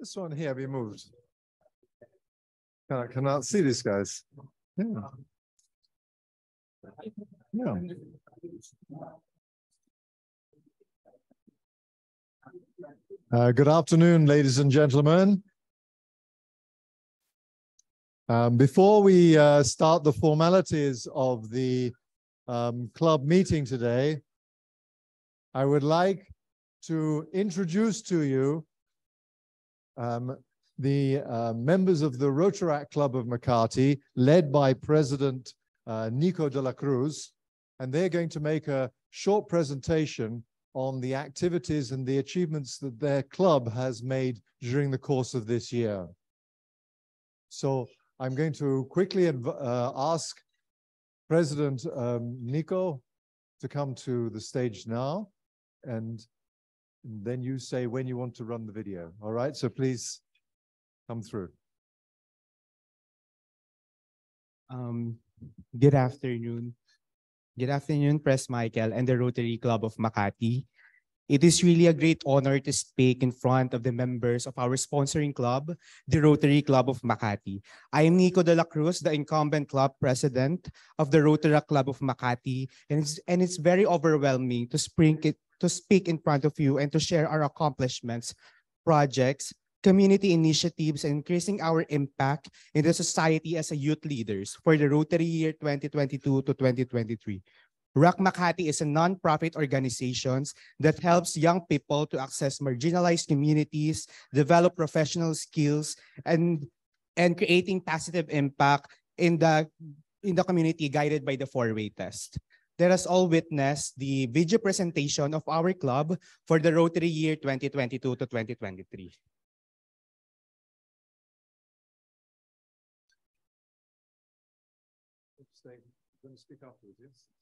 this one here be moved? I cannot see these guys. Yeah. Yeah. Uh, good afternoon, ladies and gentlemen. Um, before we uh, start the formalities of the um, club meeting today, I would like to introduce to you um, the uh, members of the Rotaract Club of Makati, led by President uh, Nico de la Cruz, and they're going to make a short presentation on the activities and the achievements that their club has made during the course of this year. So I'm going to quickly uh, ask President um, Nico to come to the stage now, and then you say when you want to run the video. All right, so please come through. Um, good afternoon. Good afternoon, Press Michael and the Rotary Club of Makati. It is really a great honor to speak in front of the members of our sponsoring club, the Rotaract Club of Makati. I am Nico de la Cruz, the incumbent club president of the Rotary Club of Makati, and it's, and it's very overwhelming to, spring it, to speak in front of you and to share our accomplishments, projects, community initiatives, and increasing our impact in the society as a youth leaders for the Rotary year 2022 to 2023. ROC Makati is a non-profit organization that helps young people to access marginalized communities, develop professional skills, and, and creating positive impact in the, in the community guided by the four-way test. Let us all witness the video presentation of our club for the Rotary year 2022 to 2023. going to speak afterwards, yes?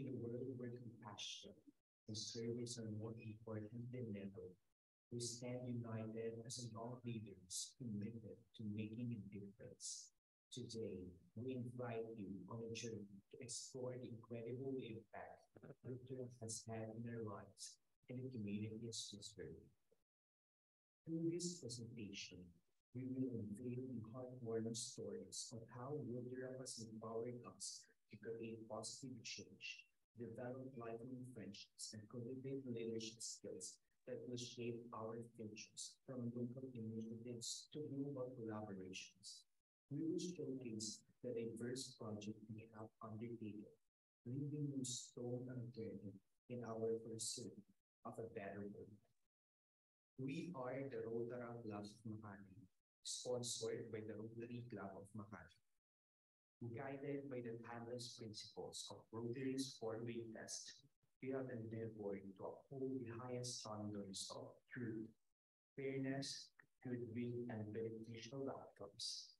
In a world where compassion and service are more important than ever, we stand united as young leaders committed to making a difference. Today, we invite you on a journey to explore the incredible impact Luther has had in our lives and the communities we serve. Through this presentation, we will unveil the heartwarming stories of how Luther has empowered us to create positive change, develop lifelong friendships, and cultivate leadership skills that will shape our futures from local initiatives to global collaborations. We will showcase the diverse projects we have undertaken, leaving no stone unturned in our pursuit of a better world. We are the Rotaract Club of Makati, sponsored by the Rotary Club of Makati guided by the timeless principles of Rotary's four-way test, we have endeavored to uphold the highest standards of truth, fairness, goodwill, and beneficial outcomes.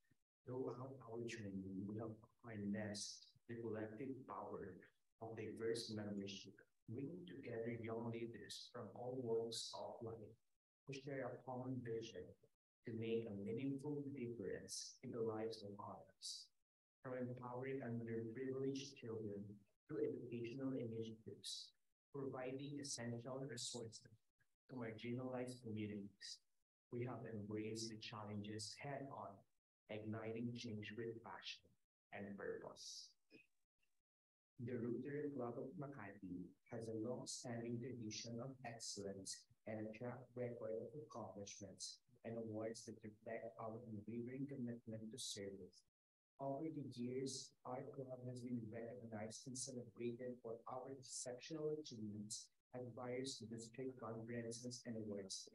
Throughout our journey, we have harnessed the collective power of diverse membership, bringing together young leaders from all walks of life who share a common vision to make a meaningful difference in the lives of others from empowering underprivileged children through educational initiatives, providing essential resources to marginalized communities. We have embraced the challenges head on, igniting change with passion and purpose. The Rotary Club of Makati has a long-standing tradition of excellence and a track record of accomplishments and awards that reflect our unwavering commitment to service over the years, our club has been recognized and celebrated for our exceptional achievements at various district conferences and awards.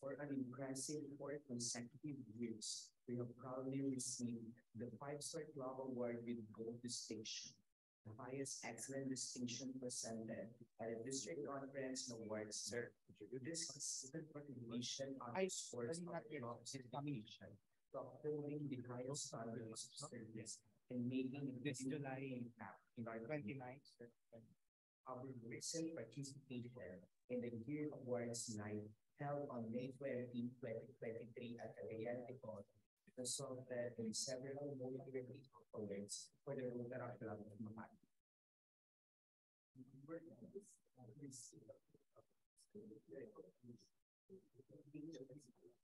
For an impressive four consecutive years, we have proudly received the Five-Star Club Award with Gold Distinction, the highest excellent distinction presented at a district conference and awards served. This consistent recognition underscores our club's dedication upholding the highest standards of service and making This July impact in our community. 29th. Our recent participation in the Gear Awards Night held on May 20, 2023 at Cagayan de Oro resulted in several noteworthy awards for the Rotary Club of Makati.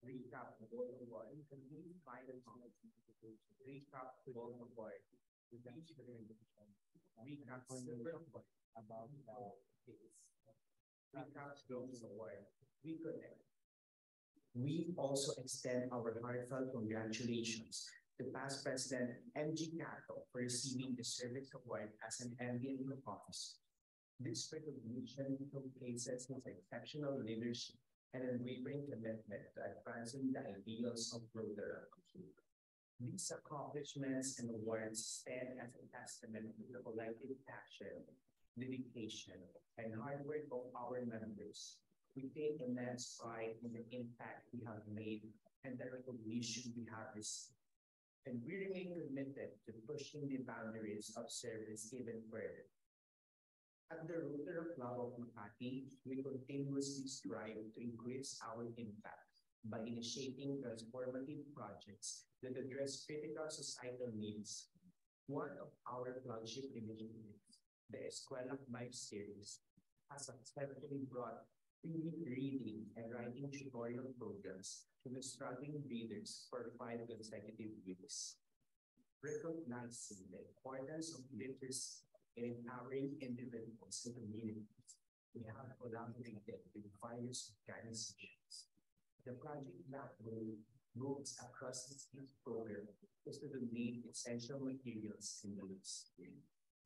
Gold. Recap Gold Award. By the Recap Gold Award. Recap Silver Award. About the case. Recap Bronze Award. Reconnect. We also extend our heartfelt congratulations to past President MG Cato for receiving the Service Award as an ambient officer. This recognition showcases his exceptional leadership and unwavering commitment to advancing the ideals of Rotary. These accomplishments and awards stand as a testament to the collective passion, dedication, and hard work of our members. We take immense pride in the impact we have made and the recognition we have received. And we remain committed to pushing the boundaries of service even further. At the Rotary Club of Makati, we continuously strive to increase our impact by initiating transformative projects that address critical societal needs. One of our flagship initiatives, the Escuela Life Series, has successfully brought free reading and writing tutorial programs to the struggling readers for five consecutive weeks. Recognizing the importance of literacy in empowering individuals and communities, we have collaborated with various organizations. The project will moves across the state program is to donate essential materials in the list.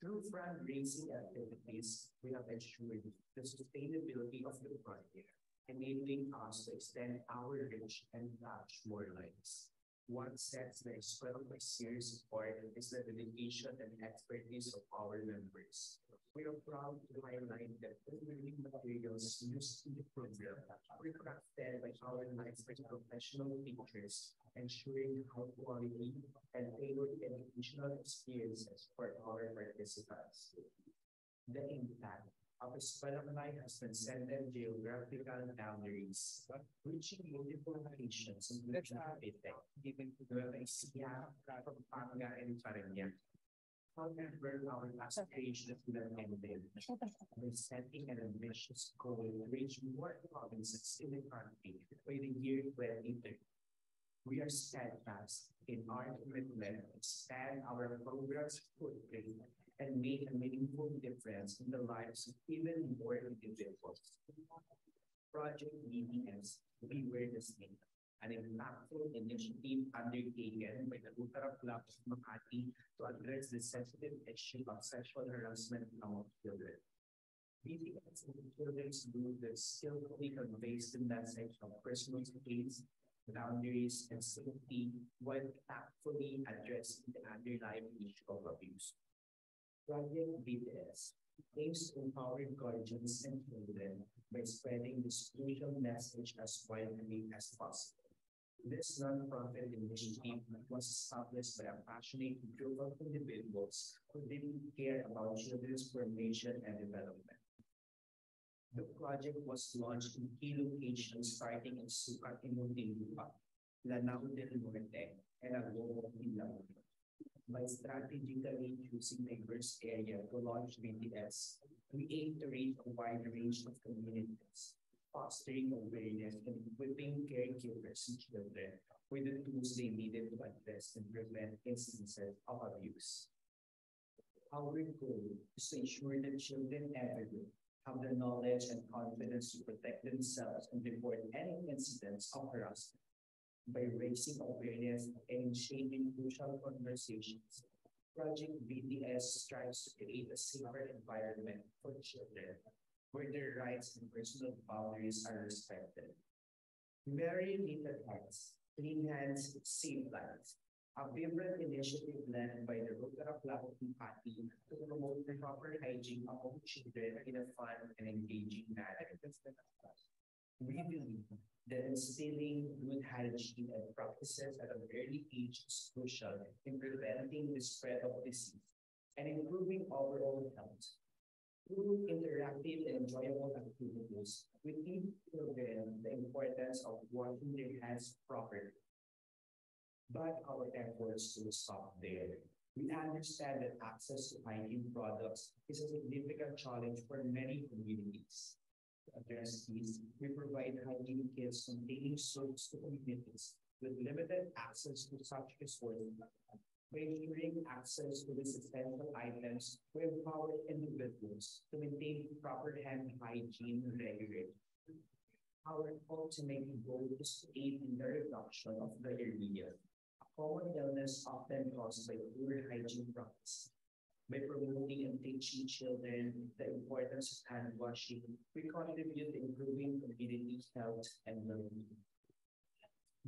Through fundraising activities, we have ensured the sustainability of the project, enabling us to extend our reach and touch more lives. What sets the Escuela series apart is the dedication and expertise of our members. We are proud to highlight that the reading materials used in the program were crafted by our licensed professional teachers, ensuring high quality and tailored educational experiences for our participants. The impact of Escuela has transcended geographical boundaries, reaching multiple locations in That's Luzon, uh, given to Nueva Ecija, Pampanga, and Parañaque. However, our aspirations will not end there. We're setting an ambitious goal to reach more provinces in the country by the year 2030. We are steadfast in our commitment to expand our program's footprint and make a meaningful difference in the lives of even more individuals. Project BDS, We Were the Snake, an impactful initiative undertaken by the Rotaract Club of Makati to address the sensitive issue of sexual harassment among children. BDS and children's group that skillfully conveys the message of personal space, boundaries, and safety while tactfully addressing the underlying issue of abuse. Project BDS aims to empower guardians and children by spreading this crucial message as widely as possible. This nonprofit initiative was established by a passionate group of individuals who deeply care about children's formation and development. The project was launched in key locations starting in Sucat in Muntinlupa, Lanao del Norte, and Agobo in. By strategically choosing diverse area to launch BTS, we aim to reach a wide range of communities. fostering awareness and equipping caregivers and children with the tools they needed to address and prevent instances of abuse. Our goal is to ensure that children everywhere have the knowledge and confidence to protect themselves and report any incidents of harassment by raising awareness and shaping crucial conversations. Project BTS strives to create a safer environment for children where their rights and personal boundaries are respected. Very Little Hearts, Clean Hands, Safe Lives, a vibrant initiative led by the Rotary Club of Makati to promote the proper hygiene among children in a fun and engaging manner. We believe that instilling good hygiene and practices at an early age is crucial in preventing the spread of disease and improving overall health. Through interactive and enjoyable activities, we teach children the importance of washing their hands properly. But our efforts will stop there. We understand that access to hygiene products is a significant challenge for many communities. Address these, we provide hygiene kits containing soaps to communities with limited access to such resources. By ensuring access to these essential items, we empower individuals to maintain proper hand hygiene regularly. Our ultimate goal is to aid in the reduction of diarrhea, a common illness often caused by poor hygiene practices. By promoting and teaching children the importance of hand washing, we contribute to improving community health and well-being.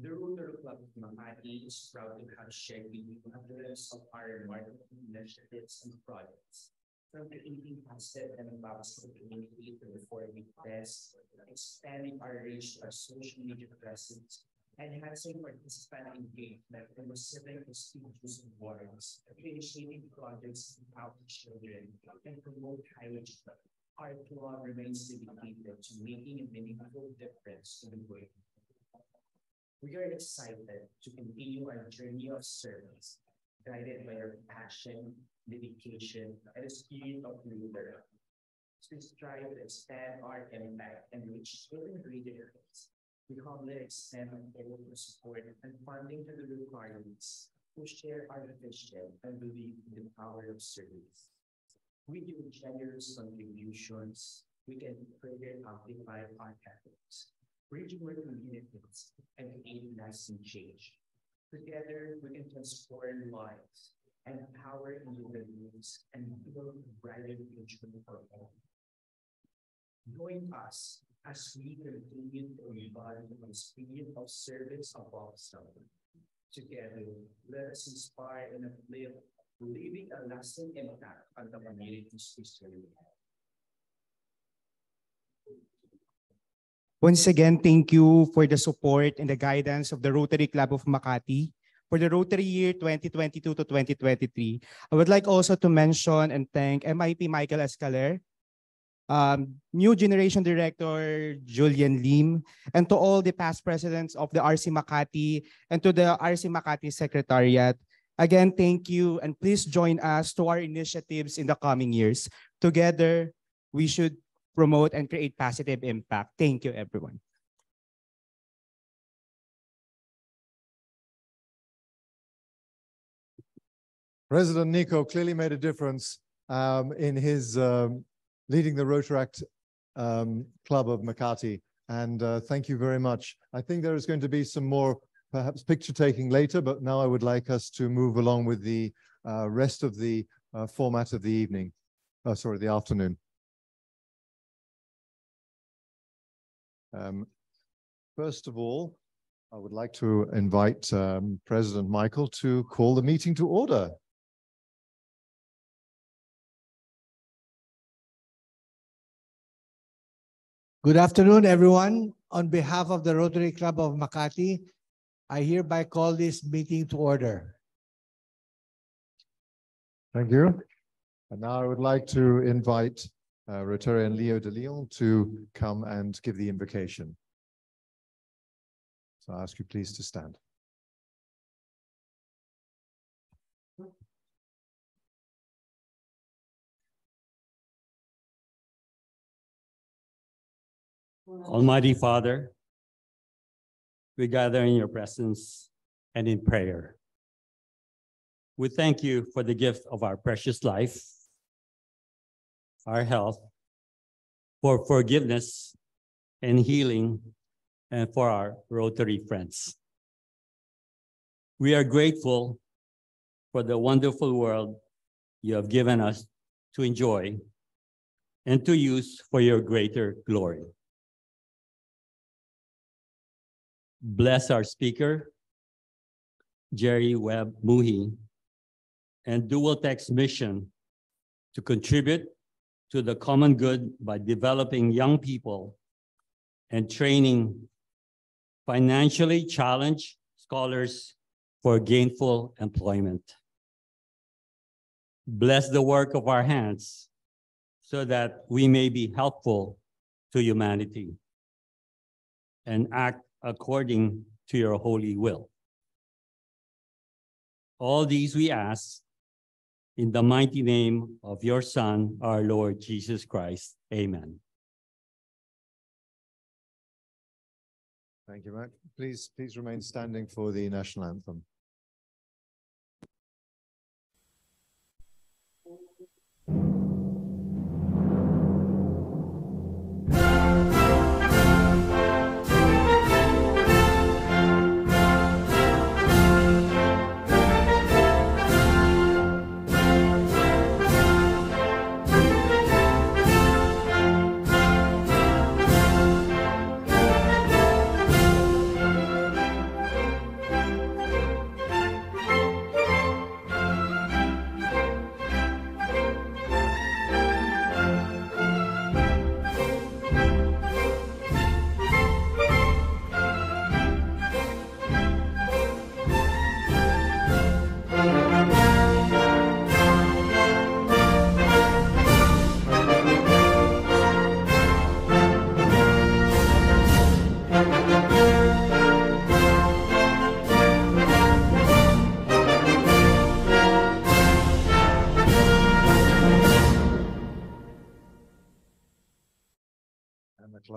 The Rotary Club of Makati is proud to have shared with you hundreds of our marketing initiatives and projects. From creating positive and ambassador community to reforming tests, expanding our reach to our social media presence, enhancing participant engagement and receiving prestigious awards, initiating projects to empower children and promote hygiene. Our club remains dedicated to making a meaningful difference in the world. We are excited to continue our journey of service, guided by our passion, dedication, and a spirit of leader. To strive to expand our impact and reach children readers we humbly extend our support and funding to the requirements who share our vision and believe in the power of service. With your generous contributions, we can further amplify our efforts, bridging our communities, and create lasting change. Together, we can transform lives, and empower individuals, and build a brighter future for all. Join us as we continue to embody the spirit of service above self. Together, let us inspire and uplift, leaving a lasting impact on the community's history. Once again, thank you for the support and the guidance of the Rotary Club of Makati for the Rotary year 2022 to 2023. I would like also to mention and thank MIP Michael Escaler, um, new generation director Julian Lim, and to all the past presidents of the RC Makati and to the RC Makati Secretariat. Again, thank you and please join us to our initiatives in the coming years. Together, we should promote and create positive impact. Thank you, everyone. President Nico clearly made a difference um, in his um, leading the Rotaract um, Club of Makati. And uh, thank you very much. I think there is going to be some more perhaps picture taking later, but now I would like us to move along with the uh, rest of the uh, format of the evening. Oh, sorry, the afternoon. Um, first of all, I would like to invite um, President Michael to call the meeting to order. Good afternoon, everyone. On behalf of the Rotary Club of Makati, I hereby call this meeting to order. Thank you. And now I would like to invite uh, Rotarian Leo de Leon to come and give the invocation. So I ask you please to stand. Almighty Father, we gather in your presence and in prayer. We thank you for the gift of our precious life, our health, for forgiveness and healing, and for our Rotary friends. We are grateful for the wonderful world you have given us to enjoy and to use for your greater glory. Bless our speaker, Jerry Webb Muhi, and Dual Tech's mission to contribute to the common good by developing young people and training financially challenged scholars for gainful employment. Bless the work of our hands so that we may be helpful to humanity and act according to your holy will. All these we ask in the mighty name of your Son, our Lord Jesus Christ. Amen. Thank you, Matt. Please, please remain standing for the national anthem.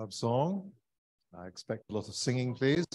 Club song. I expect a lot of singing, please.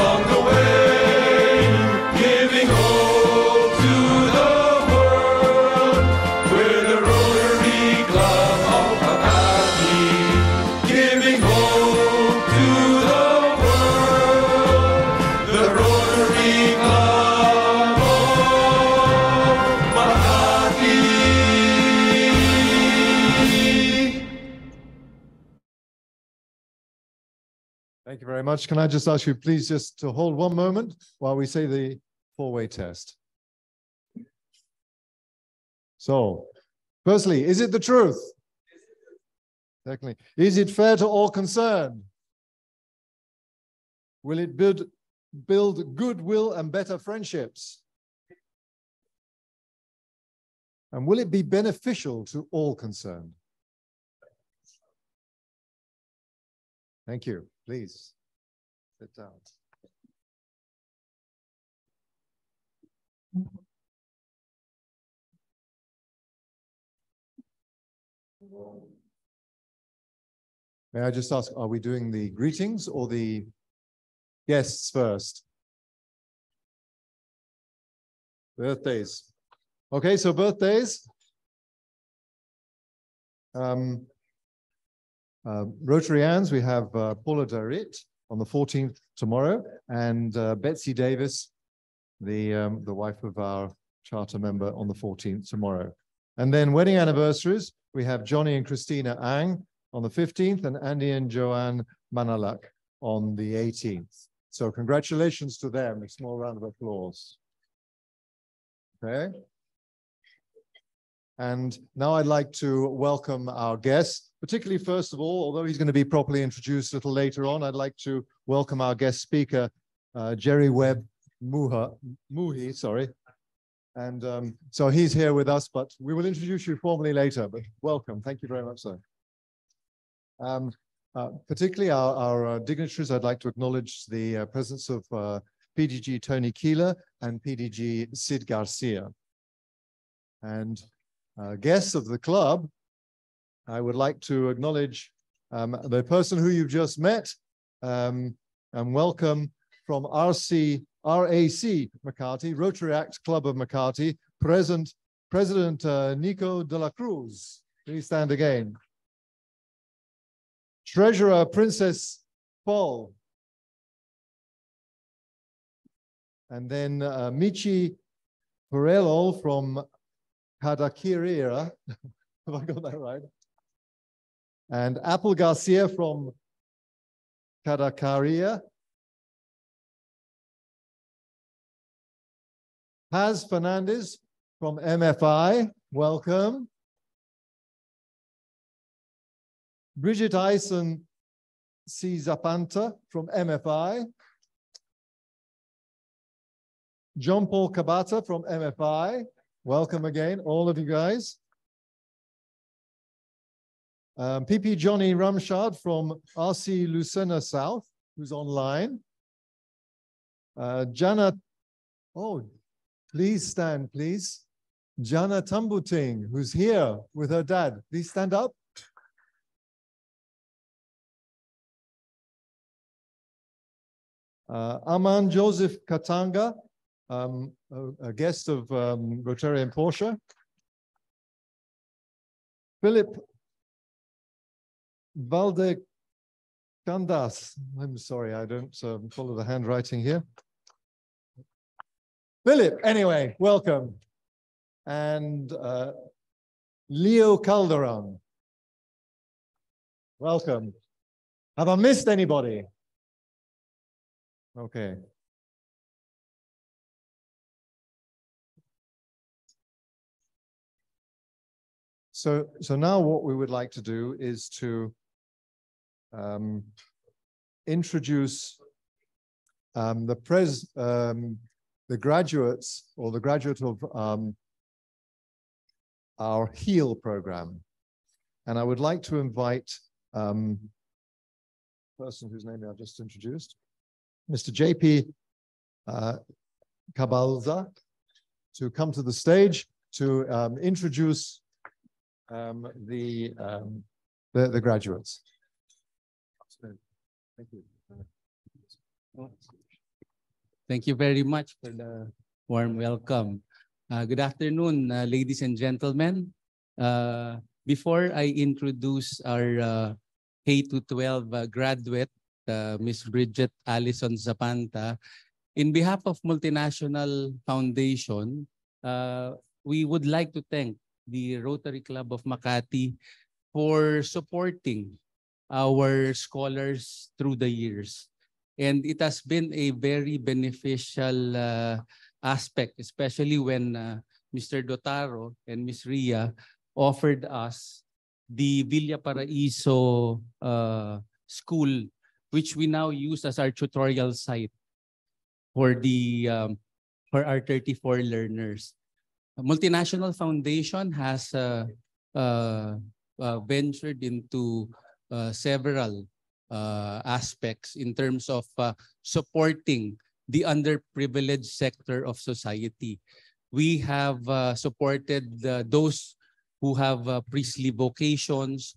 Along the way, much. Can I just ask you, please, just to hold one moment while we say the four-way test? So, firstly, is it the truth? Secondly, is it fair to all concerned? Will it build, build goodwill and better friendships? And will it be beneficial to all concerned? Thank you. Please sit down. May I just ask, are we doing the greetings or the guests first? Birthdays. Okay, so birthdays. Um, uh, we have uh, Paula Darit on the 14th tomorrow, and uh, Betsy Davis, the, um, the wife of our charter member, on the 14th tomorrow. And then wedding anniversaries, we have Johnny and Christina Ang on the 15th, and Andy and Joanne Manalak on the 18th. So congratulations to them. A small round of applause. Okay. And now I'd like to welcome our guest, particularly first of all, although he's going to be properly introduced a little later on, I'd like to welcome our guest speaker, uh, Jerry Webb Muha, Muhi, sorry. And um, so he's here with us, but we will introduce you formally later, but welcome. Thank you very much, sir. Um, uh, particularly our, our uh, dignitaries, I'd like to acknowledge the uh, presence of uh, PDG Tony Keeler and PDG Sid Garcia. And uh, guests of the club, I would like to acknowledge um, the person who you've just met um, and welcome from RC, RAC Makati, Rotaract Club of Makati, present, President uh, Nico de la Cruz. Please stand again. Treasurer Princess Paul. And then uh, Michi Perello from Kadakirira. Have I got that right? And Apple Garcia from Kadakaria. Paz Fernandez from MFI. Welcome. Bridget Eisen C. Zapanta from MFI. John Paul Kabata from MFI. Welcome again, all of you guys. Um, PP Johnny Ramshad from RC Lucena South, who's online. Uh, Jana, oh, please stand, please. Jana Tambuting, who's here with her dad. Please stand up. Uh, Aman Joseph Katanga, um, a, a, guest of um, Rotarian Porsche. Philip Valde Candas. I'm sorry, I don't um, follow the handwriting here. Philip, anyway, welcome. And uh, Leo Calderon. Welcome. Have I missed anybody? Okay. So, so now what we would like to do is to um, introduce um, the pres um, the graduates or the graduate of um, our HEAL program. And I would like to invite um, person whose name I've just introduced, Mr. JP uh, Cabalza, to come to the stage to um, introduce um, the, um, the, the graduates. Thank you. Thank you very much for the warm welcome. Uh, good afternoon, uh, ladies and gentlemen. Uh, before I introduce our uh, K-12 uh, graduate, uh, Ms. Bridget Allison Zapanta, in behalf of Multinational Foundation, we would like to thank the Rotary Club of Makati for supporting our scholars through the years. And it has been a very beneficial uh, aspect, especially when uh, Mr. Dotaro and Ms. Ria offered us the Villa Paraiso uh, school, which we now use as our tutorial site for the um, for our 34 learners. Multinational foundation has uh, uh, uh, ventured into uh, several uh, aspects in terms of supporting the underprivileged sector of society. We have supported those who have priestly vocations,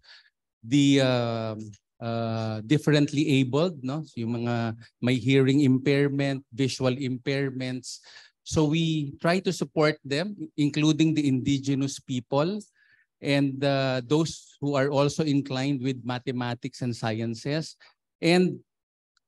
the um, uh, differently abled, no? So yung mga may hearing impairment, visual impairments. So we try to support them, including the indigenous people and uh, those who are also inclined with mathematics and sciences. And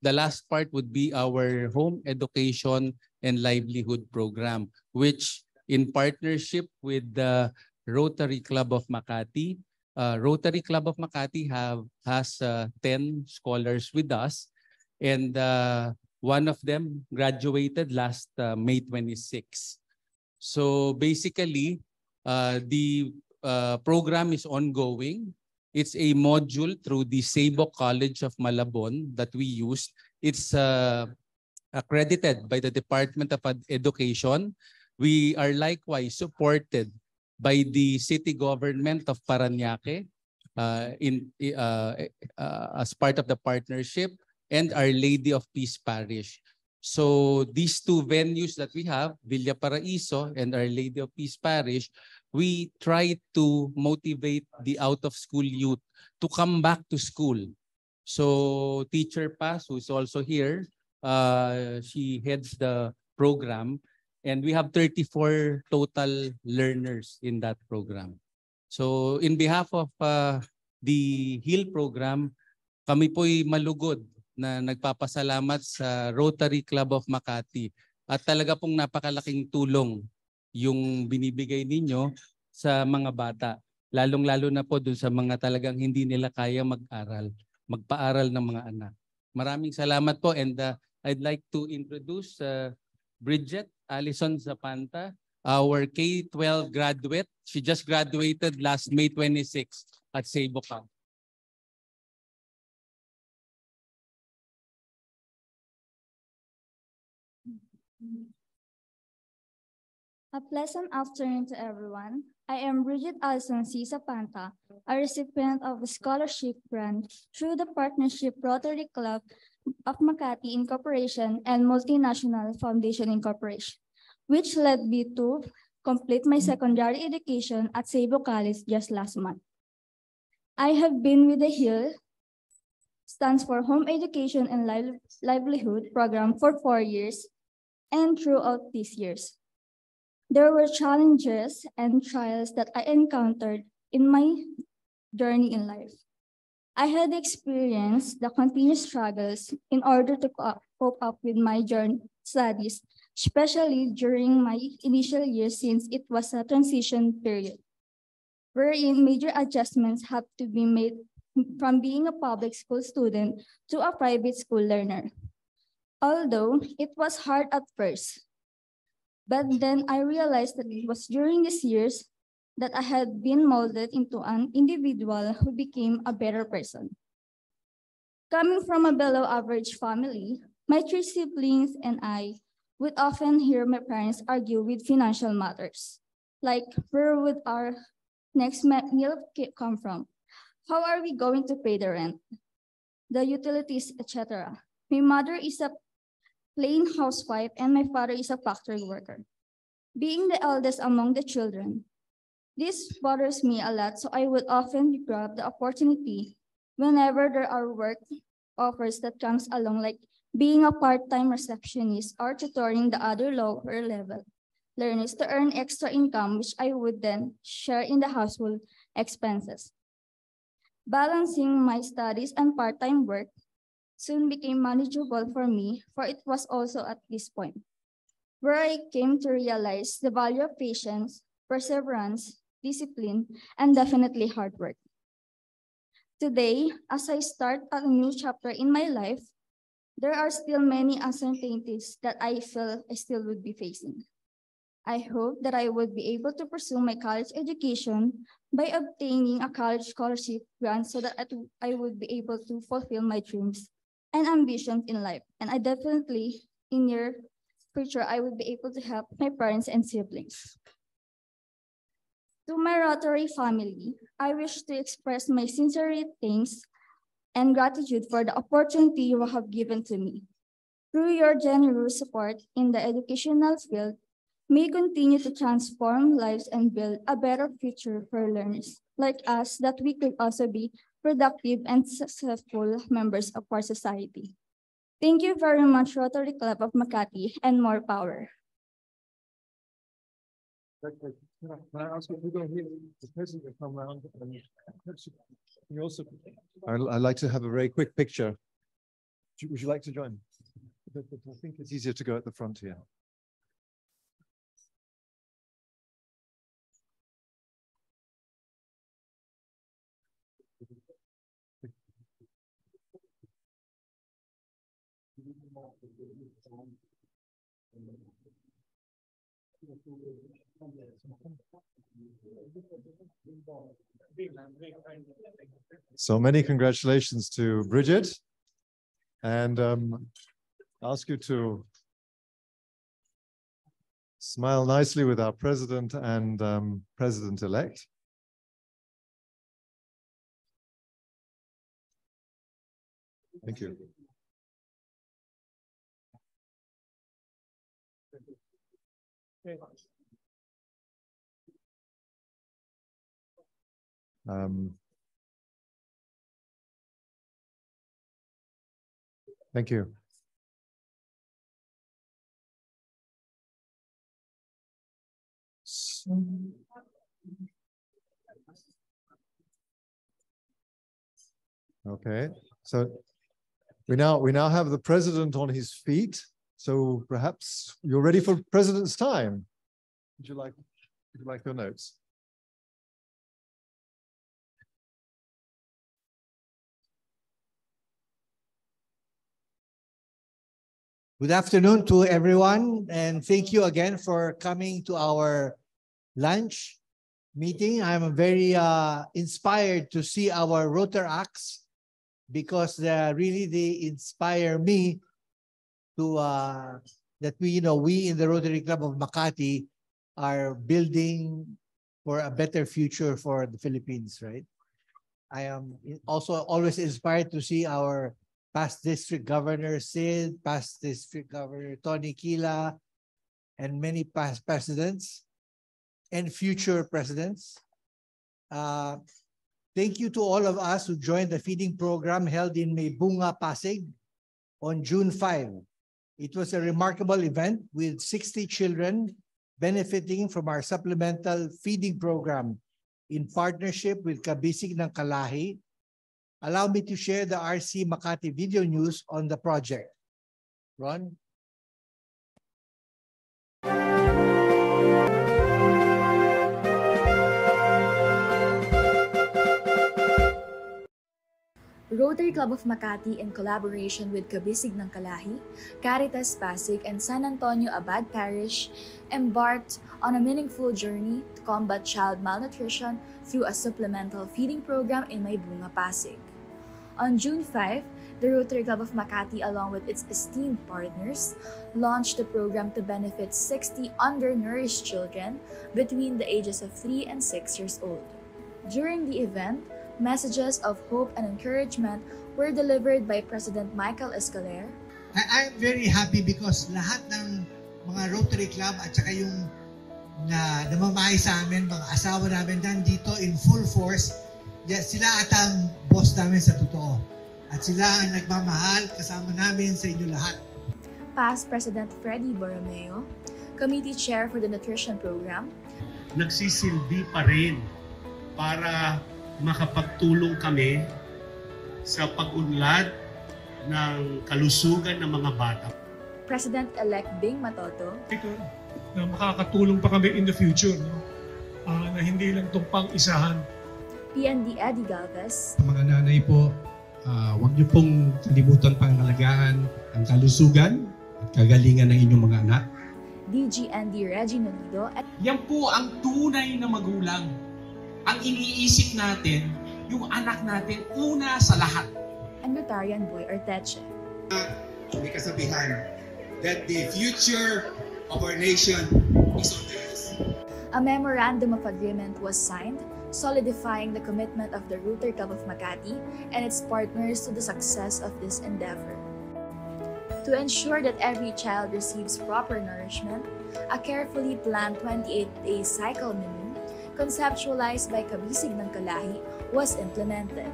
the last part would be our home education and livelihood program, which in partnership with the Rotary Club of Makati, uh, Rotary Club of Makati have has uh, 10 scholars with us and uh, one of them graduated last uh, May 26. So basically, uh, the uh, program is ongoing. It's a module through the Sabo College of Malabon that we use. It's uh, accredited by the Department of Education. We are likewise supported by the city government of Paranaque uh, in uh, uh, as part of the partnership and Our Lady of Peace Parish. So these two venues that we have, Villa Paraiso and Our Lady of Peace Parish, we try to motivate the out-of-school youth to come back to school. So Teacher Paz, who's also here, uh, she heads the program and we have 34 total learners in that program. So in behalf of uh, the HEAL program, kami po'y malugod na nagpapasalamat sa Rotary Club of Makati at talaga pong napakalaking tulong yung binibigay ninyo sa mga bata. Lalong-lalo na po dun sa mga talagang hindi nila kaya mag-aral, magpaaral ng mga anak. Maraming salamat po and uh, I'd like to introduce uh, Bridget Allison Zapanta, our K-12 graduate. She just graduated last May 26 at Sabo Camp. A pleasant afternoon to everyone. I am Bridget Alison C. Zapanta, a recipient of a scholarship grant through the Partnership Rotary Club of Makati Incorporation and Multinational Foundation Incorporation, which led me to complete my secondary education at Sabo College just last month. I have been with the HEAL, stands for Home Education and Liv- Livelihood program for four years and throughout these years. There were challenges and trials that I encountered in my journey in life. I had experienced the continuous struggles in order to cope up with my journey studies, especially during my initial years since it was a transition period, wherein major adjustments have to be made from being a public school student to a private school learner. Although it was hard at first, but then I realized that it was during these years that I had been molded into an individual who became a better person. Coming from a below average family, my three siblings and I would often hear my parents argue with financial matters, like where would our next meal come from? How are we going to pay the rent, the utilities, etc.? My mother is a plain housewife, and my father is a factory worker. Being the eldest among the children, this bothers me a lot, so I would often grab the opportunity whenever there are work offers that comes along, like being a part-time receptionist or tutoring the other lower level learners to earn extra income, which I would then share in the household expenses. Balancing my studies and part-time work soon became manageable for me, for it was also at this point where I came to realize the value of patience, perseverance, discipline, and definitely hard work. Today, as I start a new chapter in my life, there are still many uncertainties that I feel I still would be facing. I hope that I would be able to pursue my college education by obtaining a college scholarship grant so that I would be able to fulfill my dreams and ambitions in life. And I definitely, in your future, I will be able to help my parents and siblings. To my Rotary family, I wish to express my sincere thanks and gratitude for the opportunity you have given to me. Through your generous support in the educational field, may continue to transform lives and build a better future for learners like us that we could also be productive and successful members of our society. Thank you very much, Rotary Club of Makati, and more power. Can I ask if we don't hear the president come round? and you also, I'd, I'd like to have a very quick picture. Would you- like to join? But- but I think it's easier to go at the front here. So many congratulations to Bridget. And um, ask you to smile nicely with our president and um, president-elect. Thank you. Um, Thank you. Okay, so we now, we now have the president on his feet. So perhaps you're ready for president's time. Would you like, would you like your notes? Good afternoon to everyone, and thank you again for coming to our lunch meeting. I'm very uh, inspired to see our Rotaracts because uh, really they inspire me to uh, that we, you know, we in the Rotary Club of Makati are building for a better future for the Philippines, right? I am also always inspired to see our past district governor Sid, past district governor Tony Kila, and many past presidents and future presidents. Uh, thank you to all of us who joined the feeding program held in Maybunga, Pasig on June 5. It was a remarkable event with 60 children benefiting from our supplemental feeding program in partnership with Kabisig ng Kalahi Allow me to share the RC Makati video news on the project. Ron? Rotary Club of Makati in collaboration with Kabisig ng Kalahi, Caritas Pasig, and San Antonio Abad Parish embarked on a meaningful journey to combat child malnutrition through a supplemental feeding program in Maybunga, Pasig. On June 5, the Rotary Club of Makati, along with its esteemed partners, launched the program to benefit 60 undernourished children between the ages of 3 and 6 years old. During the event, messages of hope and encouragement were delivered by President Michael Escaler, I, I'm very happy because lahat ng mga Rotary Club at saka yung na namamahay sa amin, mga asawa namin nandito in full force. Yeah, sila at ang boss namin sa totoo. At sila ang nagmamahal kasama namin sa inyo lahat. past President Freddie Borromeo, Committee Chair for the Nutrition Program, nagsisilbi pa rin para makapagtulong kami sa pag-unlad ng kalusugan ng mga bata. President-elect Bing Matoto, ito na makakatulong pa kami in the future no? Ah, na hindi lang itong pang-isahan. PND Eddie Galvez, Sa mga nanay po, ah, huwag niyo pong kalimutan pangalagaan ang kalusugan at kagalingan ng inyong mga anak. DGND Reggie Nolido, at Yan po ang tunay na magulang. Ang iniisip natin, yung anak natin una sa lahat. and Notarian Boy Arteche. may kasabihan that the future of our nation is on the A memorandum of agreement was signed solidifying the commitment of the Rotary Club of Makati and its partners to the success of this endeavor. To ensure that every child receives proper nourishment, a carefully planned 28-day cycle menu, conceptualized by Kabisig ng Kalahi, was implemented.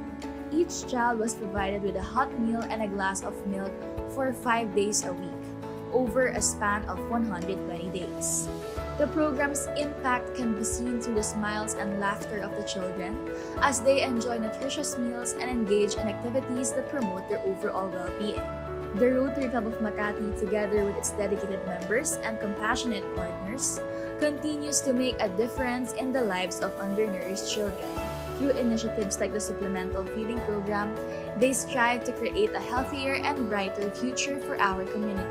Each child was provided with a hot meal and a glass of milk for five days a week, over a span of 120 days. The program's impact can be seen through the smiles and laughter of the children as they enjoy nutritious meals and engage in activities that promote their overall well-being. The Rotary Club of Makati, together with its dedicated members and compassionate partners, continues to make a difference in the lives of undernourished children. Through initiatives like the Supplemental Feeding Program, they strive to create a healthier and brighter future for our community.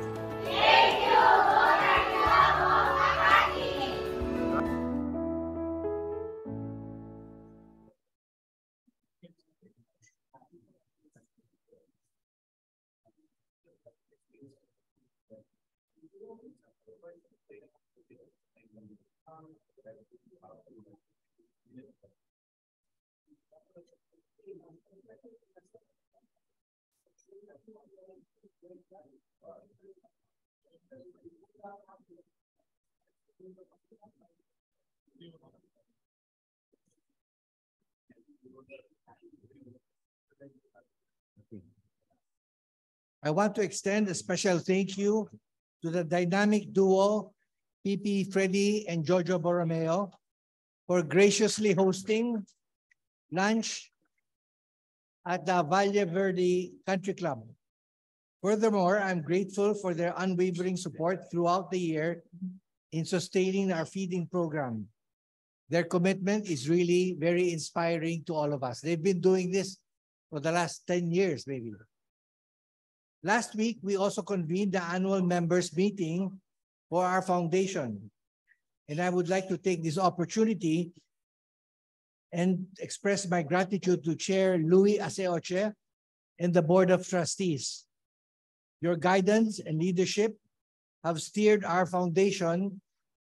I want to extend a special thank you to the dynamic duo, PP Freddy and Giorgio Borromeo, for graciously hosting lunch at the Valle Verde Country Club. Furthermore, I'm grateful for their unwavering support throughout the year in sustaining our feeding program. Their commitment is really very inspiring to all of us. They've been doing this for the last 10 years, maybe. Last week, we also convened the annual members meeting for our foundation. And I would like to take this opportunity and express my gratitude to Chair Louis Aseoche and the Board of Trustees. Your guidance and leadership have steered our foundation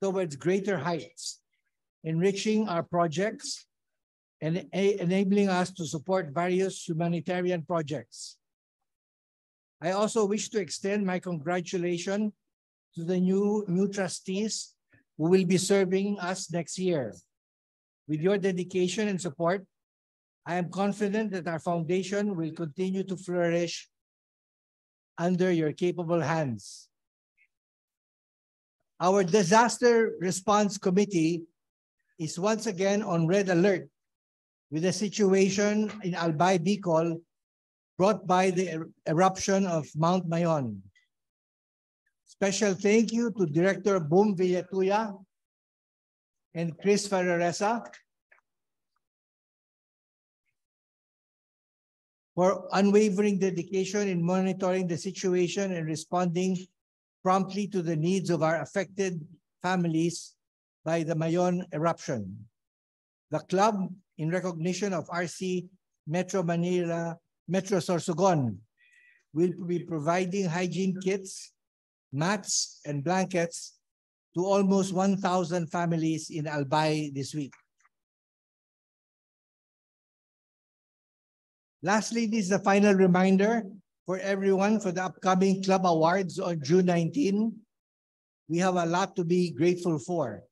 towards greater heights, enriching our projects and enabling us to support various humanitarian projects. I also wish to extend my congratulations to the new, new trustees who will be serving us next year. With your dedication and support, I am confident that our foundation will continue to flourish under your capable hands. Our disaster response committee is once again on red alert with the situation in Albay Bicol brought by the er- eruption of Mount Mayon. Special thank you to Director Boom Villatuya and Chris Ferreresa for unwavering dedication in monitoring the situation and responding promptly to the needs of our affected families by the Mayon eruption. The club, in recognition of RC Metro Manila, Metro Sorsogon, will be providing hygiene kits, mats, and blankets to almost 1,000 families in Albay this week. Lastly, this is the final reminder for everyone for the upcoming club awards on June 19. We have a lot to be grateful for.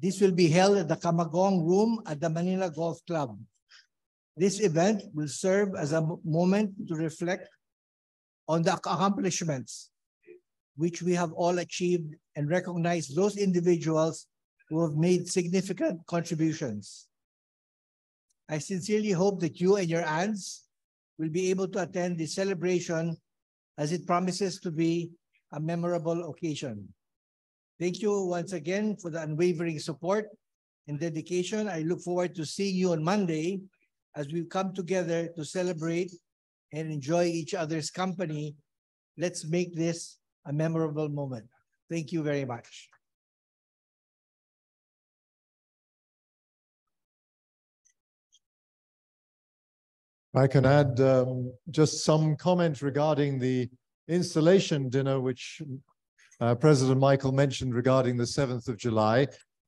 This will be held at the Kamagong Room at the Manila Golf Club. This event will serve as a moment to reflect on the accomplishments which we have all achieved and recognize those individuals who have made significant contributions. I sincerely hope that you and your aunts will be able to attend this celebration as it promises to be a memorable occasion. Thank you once again for the unwavering support and dedication. I look forward to seeing you on Monday as we come together to celebrate and enjoy each other's company. Let's make this a memorable moment. Thank you very much. I can add um, just some comment regarding the installation dinner, which uh, President Michael mentioned regarding the 7th of July.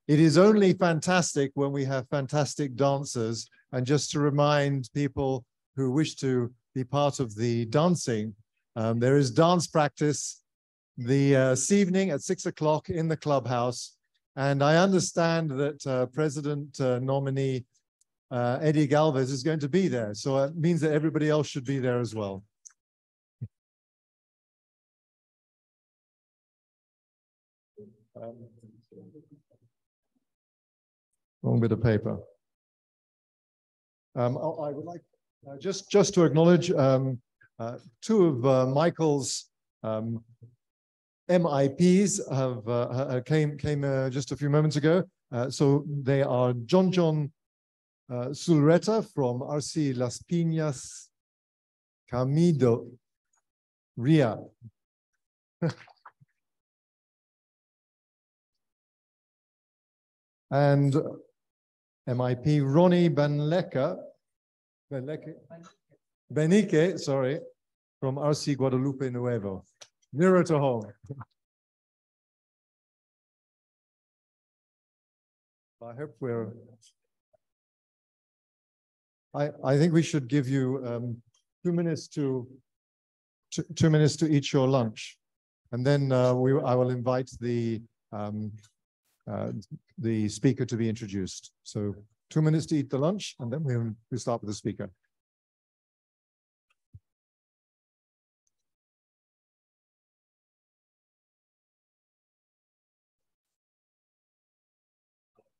it is only fantastic when we have fantastic dancers. And just to remind people who wish to be part of the dancing, um, there is dance practice the uh, this evening at six o'clock in the clubhouse. And I understand that uh, President uh, nominee uh, Eddie Galvez is going to be there. So it means that everybody else should be there as well. Wrong bit of paper. Um, I would like uh, just just to acknowledge um, uh, two of Michael's um, MIPs have uh, came came uh, just a few moments ago. Uh, so they are John John uh, Sulreta from RC Las Piñas, Camido, Ria. and MIP Ronnie Benleca, Benleca, Benique, sorry, from RC Guadalupe Nuevo. Nearer to home. I hope we're. I, I think we should give you um, two minutes to, two, two minutes to eat your lunch. And then uh, we, I will invite the, um, uh, the speaker to be introduced. So two minutes to eat the lunch, and then we'll, we'll start with the speaker.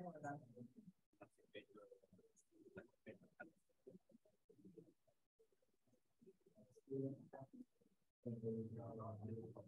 Thank you.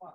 Wow.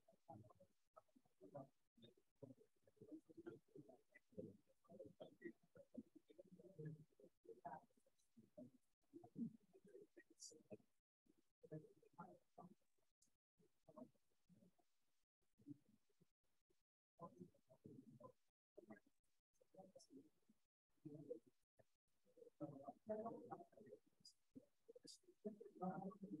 Thank you.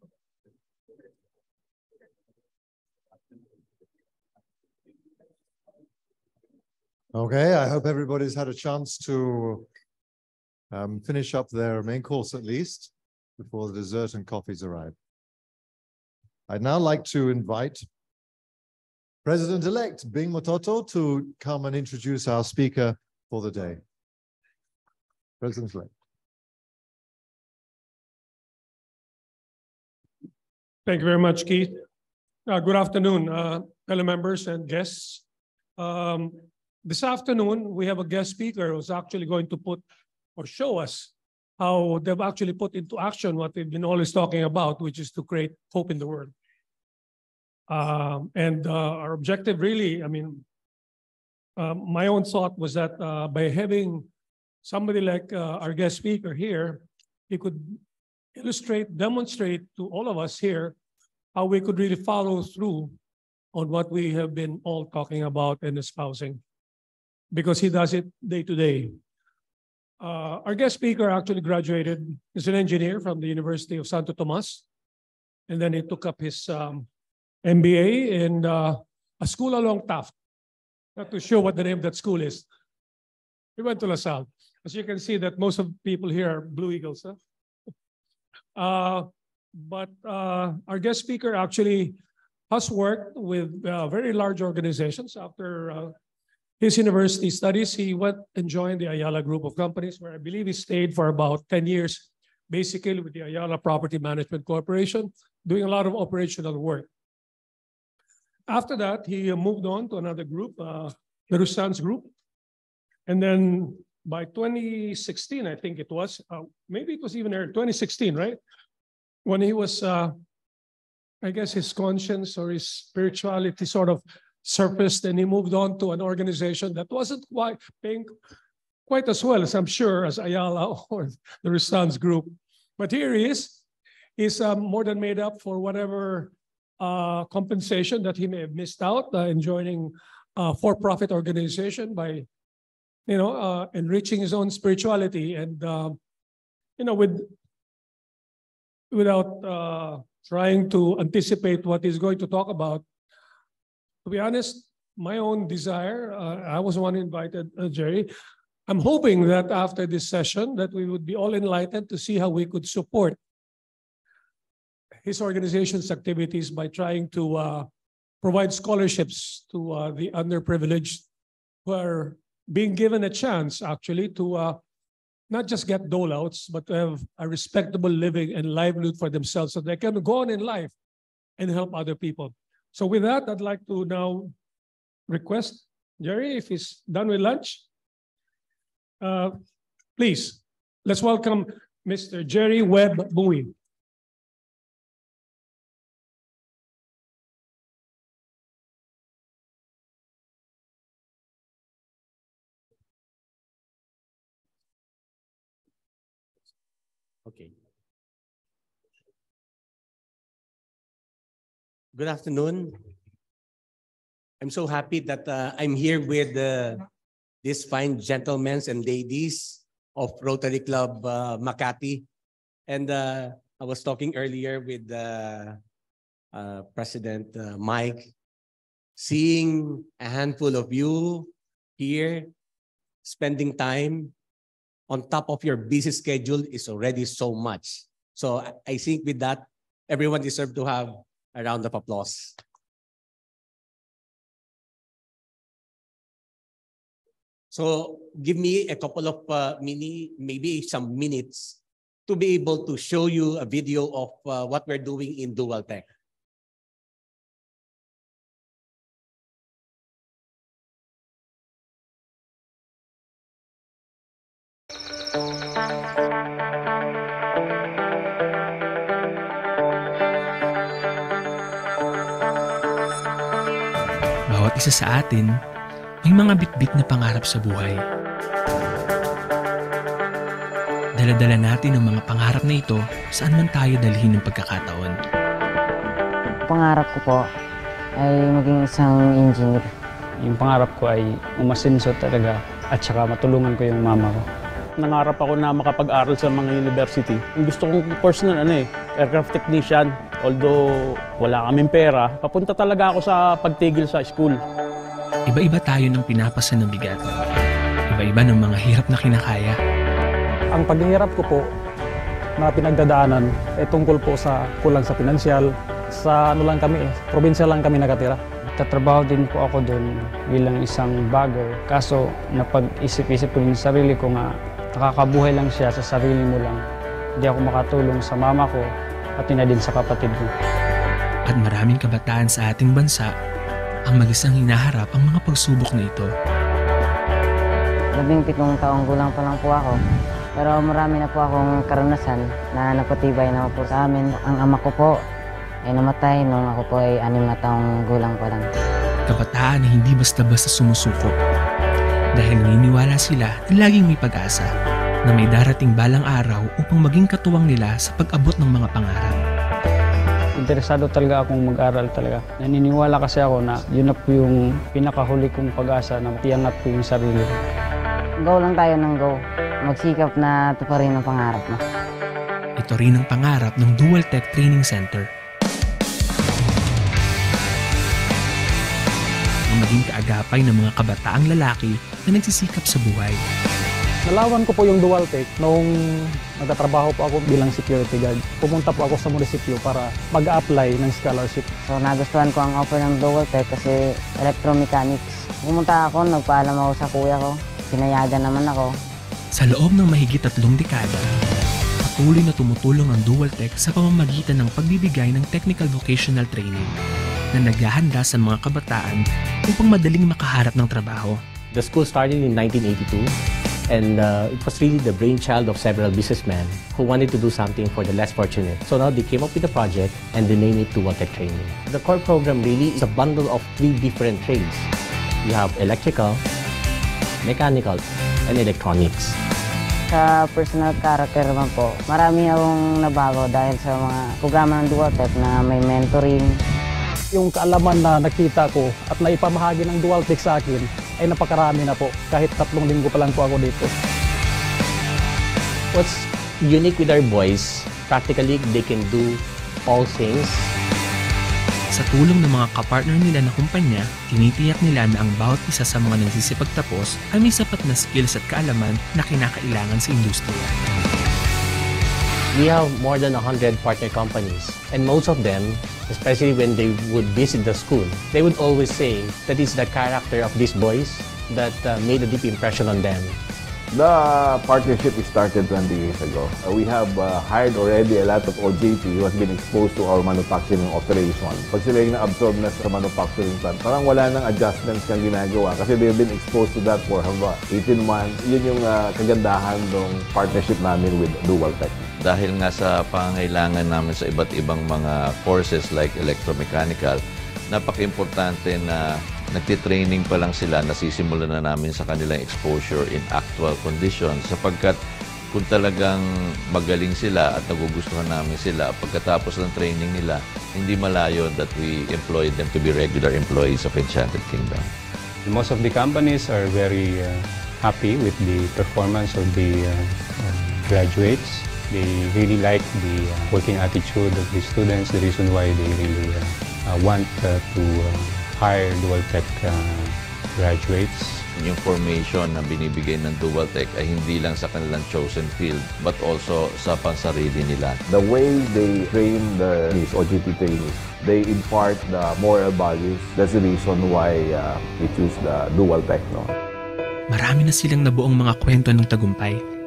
Okay, I hope everybody's had a chance to um, finish up their main course at least before the dessert and coffees arrive. I'd now like to invite President-elect Bing Mototo to come and introduce our speaker for the day. President-elect. Thank you very much, Keith. Uh, good afternoon, uh, fellow members and guests. Um, this afternoon, we have a guest speaker who's actually going to put or show us how they've actually put into action what we've been always talking about, which is to create hope in the world. Um, and uh, our objective really, I mean, uh, my own thought was that uh, by having somebody like uh, our guest speaker here, he could illustrate, demonstrate to all of us here how we could really follow through on what we have been all talking about and espousing because he does it day to day. Uh, our guest speaker actually graduated as an engineer from the University of Santo Tomas. And then he took up his um, MBA in uh, a school along Taft. Not too sure what the name of that school is. He went to LaSalle. As you can see that most of the people here are Blue Eagles. Huh? Uh, but uh, our guest speaker actually has worked with uh, very large organizations after uh, his university studies. He went and joined the Ayala Group of Companies, where I believe he stayed for about 10 years, basically with the Ayala Property Management Corporation, doing a lot of operational work. After that, he moved on to another group, uh, the Rustan's Group. And then by 2016, I think it was, uh, maybe it was even earlier, 2016, right? When he was, uh, I guess his conscience or his spirituality sort of surfaced and he moved on to an organization that wasn't quite paying quite as well as I'm sure as Ayala or the Rustan's Group. But here he is. He's um, more than made up for whatever uh, compensation that he may have missed out uh, in joining a for-profit organization by, you know, uh, enriching his own spirituality and, uh, you know, with without uh, trying to anticipate what he's going to talk about. To be honest, my own desire, uh, I was one invited, uh, Jerry, I'm hoping that after this session that we would be all enlightened to see how we could support his organization's activities by trying to uh, provide scholarships to uh, the underprivileged who are being given a chance actually to uh, not just get dole outs, but to have a respectable living and livelihood for themselves so they can go on in life and help other people. So with that, I'd like to now request Jerry, if he's done with lunch, uh, please, let's welcome Mr. Jerry Webb Muhi. Good afternoon. I'm so happy that uh, I'm here with uh, these fine gentlemen and ladies of Rotary Club uh, Makati. And uh, I was talking earlier with uh, uh, President uh, Mike, seeing a handful of you here spending time on top of your busy schedule is already so much. So I- think with that, everyone deserves to have a round of applause. So give me a couple of uh, mini, maybe some minutes to be able to show you a video of uh, what we're doing in Dual Tech. Isa sa atin may mga bitbit na pangarap sa buhay. Daladala natin ang mga pangarap na ito saan man tayo dalhin ng pagkakataon. Pangarap ko po ay maging isang engineer. Yung pangarap ko ay umasenso talaga at saka matulungan ko yung mama ko. Nangarap ako na makapag-aral sa mga university. Yung gusto kong course nun, ano eh, aircraft technician. Although wala kaming pera, papunta talaga ako sa pagtigil sa school. Iba-iba tayo ng pinapasa ng bigat. Iba-iba ng mga hirap na kinakaya. Ang paghihirap ko po na pinagdadaanan ay tungkol po sa kulang sa pinansyal. Sa ano lang kami eh, probinsya lang kami nakatira. Tatrabaho din po ako doon bilang isang bagger. Kaso napag-isip-isip ko din sa sarili ko nga nakakabuhay lang siya sa sarili mo lang. Hindi ako makatulong sa mama ko pati na din sa kapatid ko. At maraming kabataan sa ating bansa ang mag-isang hinaharap ang mga pagsubok na ito. Labing pitong taong gulang pa lang po ako. Pero marami na po akong karanasan na nagpatibay na po sa amin. Ang ama ko po ay namatay nung ako po ay anim na taong gulang pa lang. Kabataan na hindi basta-basta sumusuko. Dahil naniniwala sila na laging may pag-asa na may darating balang araw upang maging katuwang nila sa pag-abot ng mga pangarap. Interesado talaga akong mag-aral talaga. Naniniwala kasi ako na yun na po yung pinakahuli kong pag-asa na iangat ko yung sarili. Go lang tayo ng go. Magsikap na tuparin ang pangarap mo. Ito rin ang pangarap ng Dual Tech Training Center. Ang maging kaagapay ng mga kabataang lalaki na nagsisikap sa buhay. Nalawan ko po yung dual tech noong nagtatrabaho po ako bilang security guard. Pumunta po ako sa munisipyo para mag-apply ng scholarship. So nagustuhan ko ang offer ng Dual Tech kasi electromechanics. Pumunta ako, nagpaalam ako sa kuya ko. Pinayagan naman ako. Sa loob ng mahigit tatlong dekada, patuloy na tumutulong ang Dual Tech sa pamamagitan ng pagbibigay ng technical vocational training na naghahanda sa mga kabataan upang madaling makaharap ng trabaho. The school started in 1982 and uh, it was really the brainchild of several businessmen who wanted to do something for the less fortunate. So now they came up with a project and they named it Dual Tech Training. The core program really is a bundle of three different trades. You have electrical, mechanical, and electronics. Sa personal character naman po, marami akong nabago dahil sa mga programa ng Dual Tech na may mentoring, Yung kaalaman na nakita ko at naipamahagi ng dual tech sa akin ay napakarami na po. Kahit tatlong linggo pa lang po ako dito. What's unique with our boys, practically they can do all things. Sa tulong ng mga kapartner nila na kumpanya, tinitiyak nila na ang bawat isa sa mga nagsisipagtapos ay may sapat na skills at kaalaman na kinakailangan sa industriya. We have more than 100 partner companies, and most of them, especially when they would visit the school, they would always say that it's the character of these boys that uh, made a deep impression on them. The partnership started 20 years ago. Uh, we have uh, hired already a lot of OJT who has been exposed to our manufacturing operation. Pag sila yung na-absorb na sa manufacturing plant, parang wala nang adjustments kang ginagawa kasi they've been exposed to that for about 18 months. Yun yung uh, kagandahan ng partnership namin with Dual Tech. Dahil nga sa pangangailangan namin sa iba't ibang mga courses like electromechanical, napaka-importante na nagtitraining pa lang sila, nasisimulan na namin sa kanilang exposure in actual conditions sapagkat kung talagang magaling sila at nagugustuhan namin sila, pagkatapos ng training nila, hindi malayo that we employ them to be regular employees of Enchanted Kingdom. Most of the companies are very uh, happy with the performance of the uh, uh, graduates. They really like the uh, working attitude of the students, the reason why they really uh, uh, want uh, to uh, hire dual tech uh, graduates. Yung formation na binibigay ng Dual Tech ay hindi lang sa kanilang chosen field but also sa pansarili nila. The way they train the these OJT trainees, they impart the moral values. That's the reason why uh, we choose the Dual Tech. No? Marami na silang nabuong mga kwento ng tagumpay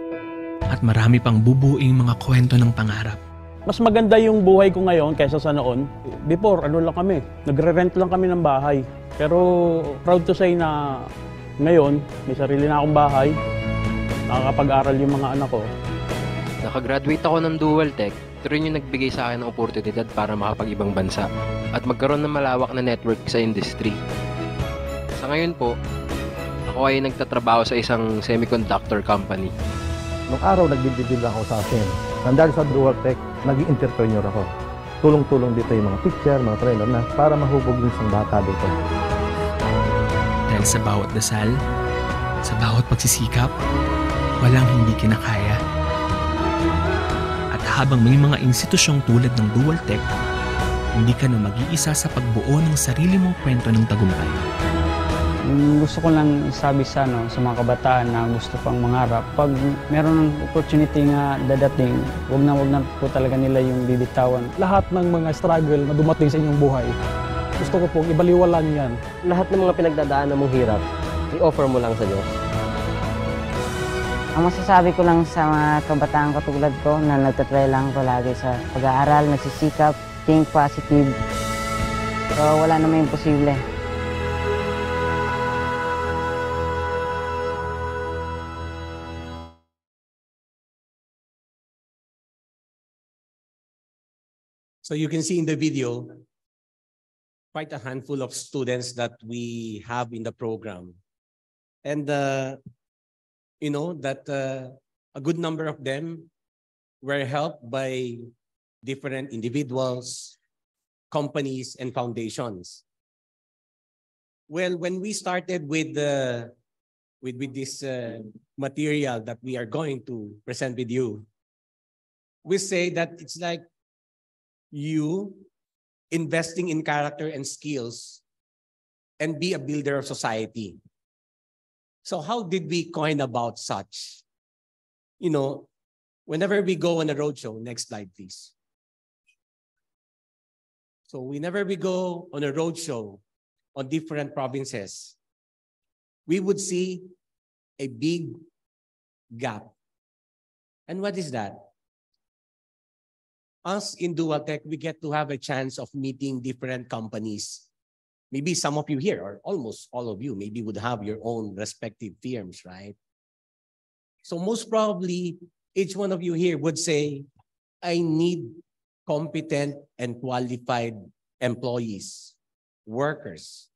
at marami pang bubuing mga kwento ng pangarap. Mas maganda yung buhay ko ngayon kaysa sa noon. Before, ano lang kami, nagre-rent lang kami ng bahay. Pero proud to say na ngayon, may sarili na akong bahay. Nakakapag-aral yung mga anak ko. Nakagraduate ako ng Dual Tech. Ito rin yung nagbigay sa akin ng oportunidad para makapag-ibang bansa at magkaroon ng malawak na network sa industry. Sa ngayon po, ako ay nagtatrabaho sa isang semiconductor company. Nung araw, nagbibigil lang ako sa akin. Nandahil sa Dual Tech, naging entrepreneur ako. Tulong-tulong dito yung mga teacher, mga trainer na para mahubog yung isang bata dito. Dahil sa bawat dasal, sa bawat pagsisikap, walang hindi kinakaya. At habang may mga institusyong tulad ng Dual Tech, hindi ka na mag-iisa sa pagbuo ng sarili mong kwento ng tagumpay. Mm, Gusto ko lang isabi sa, no, sa mga kabataan na gusto pang mangarap, pag meron ng opportunity nga dadating, wag na wag na po talaga nila yung bibitawan. Lahat ng mga struggle na dumating sa inyong buhay, gusto ko pong ibaliwalan yan. Lahat ng mga pinagdadaanan mong hirap, i-offer mo lang sa Diyos. Ang masasabi ko lang sa mga kabataan katulad ko na nagtatry lang palagi sa pag-aaral, nagsisikap, think positive. So wala naman imposible. So you can see in the video, quite a handful of students that we have in the program. And, uh, you know, that uh, a good number of them were helped by different individuals, companies, and foundations. Well, when we started with the with, with this uh, material that we are going to present with you, we say that it's like you investing in character and skills and be a builder of society. So how did we coin about such? You know, whenever we go on a roadshow, next slide, please. So whenever we go on a roadshow on different provinces, we would see a big gap. And what is that? Us in Dual Tech, we get to have a chance of meeting different companies. Maybe some of you here, or almost all of you, maybe would have your own respective firms, right? So most probably, each one of you here would say, I need competent and qualified employees, workers.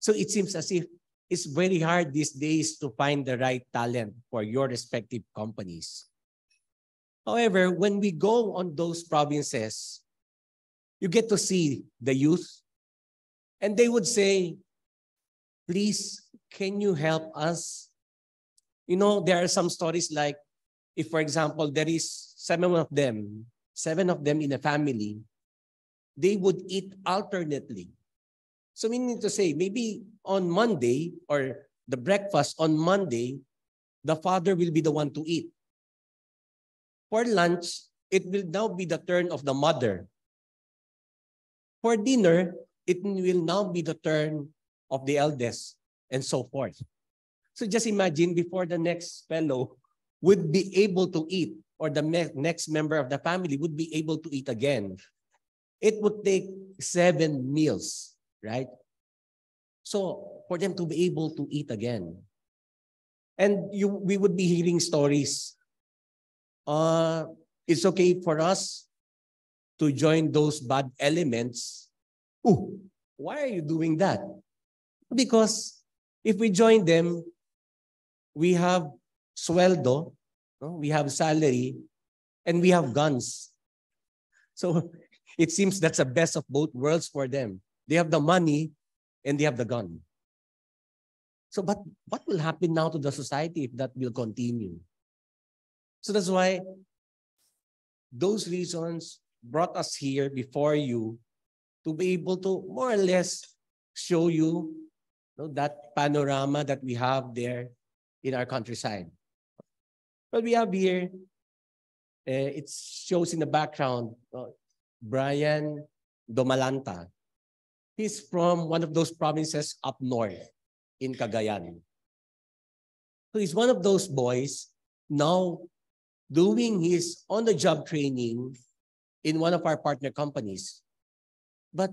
So it seems as if it's very hard these days to find the right talent for your respective companies. However, when we go on those provinces, you get to see the youth, and they would say, please, can you help us? You know, there are some stories like, if, for example, there is seven of them, seven of them in a family, they would eat alternately. So meaning to say, maybe on Monday or the breakfast on Monday, the father will be the one to eat. For lunch, it will now be the turn of the mother. For dinner, it will now be the turn of the eldest, and so forth. So just imagine before the next fellow would be able to eat, or the next member of the family would be able to eat again. It would take seven meals, right? So for them to be able to eat again. And you, we would be hearing stories. Uh, it's okay for us to join those bad elements. Ooh, why are you doing that? Because if we join them, we have sweldo, no? we have salary, and we have guns. So it seems that's the best of both worlds for them. They have the money and they have the gun. So, but what will happen now to the society if that will continue? So that's why those reasons brought us here before you to be able to more or less show you, you know, that panorama that we have there in our countryside. But we have here, uh, it shows in the background, uh, Brian Domalanta. He's from one of those provinces up north in Cagayan. So he's one of those boys now doing his on-the-job training in one of our partner companies. But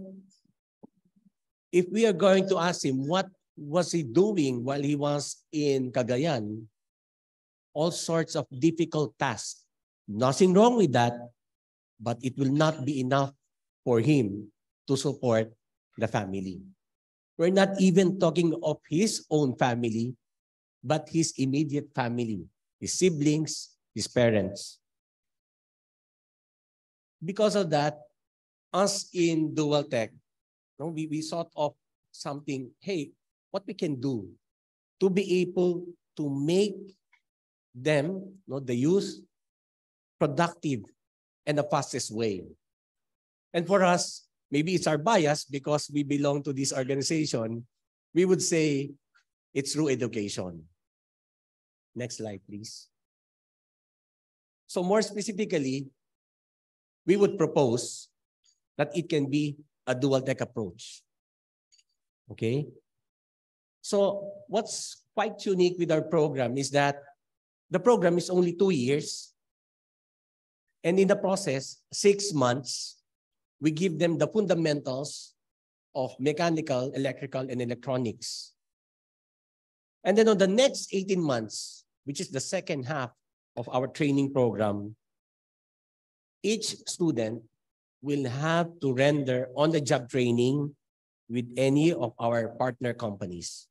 if we are going to ask him what was he doing while he was in Cagayan, all sorts of difficult tasks. Nothing wrong with that, but it will not be enough for him to support the family. We're not even talking of his own family, but his immediate family, his siblings, his parents. Because of that, us in Dual Tech, no, we, we thought of something, hey, what we can do to be able to make them, no, the youth, productive and the fastest way. And for us, maybe it's our bias because we belong to this organization, we would say it's through education. Next slide, please. So more specifically, we would propose that it can be a dual tech approach. Okay? So what's quite unique with our program is that the program is only two years. And in the process, six months, we give them the fundamentals of mechanical, electrical, and electronics. And then on the next 18 months, which is the second half of our training program, each student will have to render on-the-job training with any of our partner companies.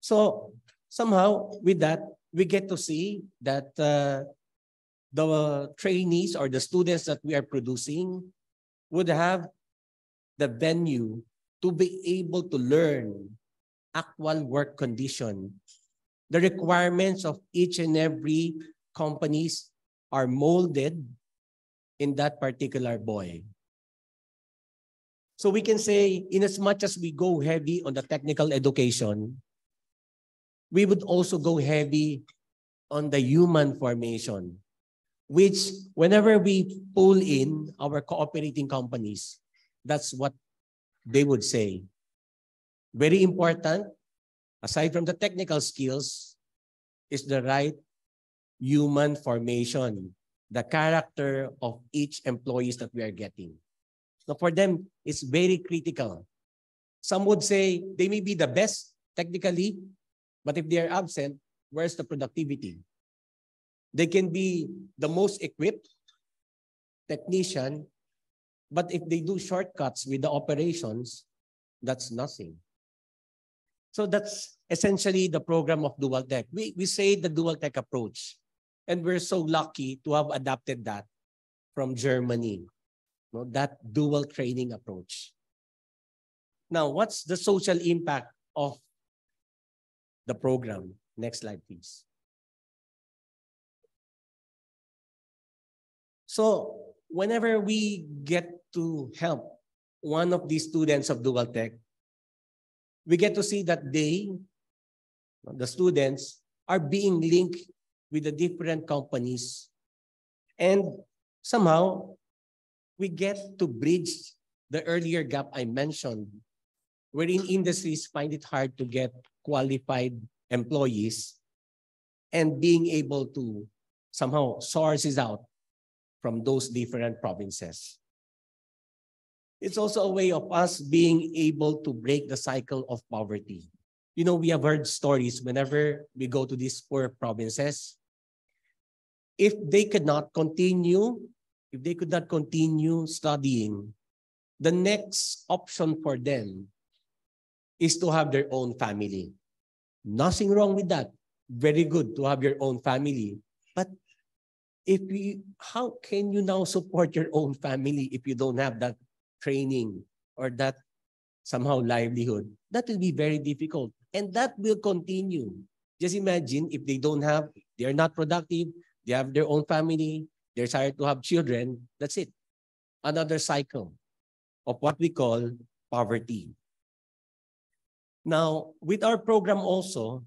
So somehow with that, we get to see that uh, the trainees or the students that we are producing would have the venue to be able to learn actual work condition the requirements of each and every companies are molded in that particular boy. So we can say, in as much as we go heavy on the technical education, we would also go heavy on the human formation, which whenever we pull in our cooperating companies, that's what they would say. Very important aside from the technical skills, is the right human formation, the character of each employees that we are getting. So for them, it's very critical. Some would say they may be the best technically, but if they are absent, where's the productivity? They can be the most equipped technician, but if they do shortcuts with the operations, that's nothing. So that's essentially the program of dual tech. We, we say the dual tech approach. And we're so lucky to have adopted that from Germany, no, that dual training approach. Now, what's the social impact of the program? Next slide, please. So whenever we get to help one of these students of Dual Tech, we get to see that they, the students, are being linked with the different companies. And somehow, we get to bridge the earlier gap I mentioned, wherein industries find it hard to get qualified employees and being able to somehow sources out from those different provinces. It's also a way of us being able to break the cycle of poverty. You know, we have heard stories whenever we go to these poor provinces. If they could not continue, if they could not continue studying, the next option for them is to have their own family. Nothing wrong with that. Very good to have your own family. But if you, how can you now support your own family if you don't have that training or that somehow livelihood? That will be very difficult. And that will continue. Just imagine if they don't have, they are not productive, they have their own family, they desire to have children, that's it. Another cycle of what we call poverty. Now, with our program also,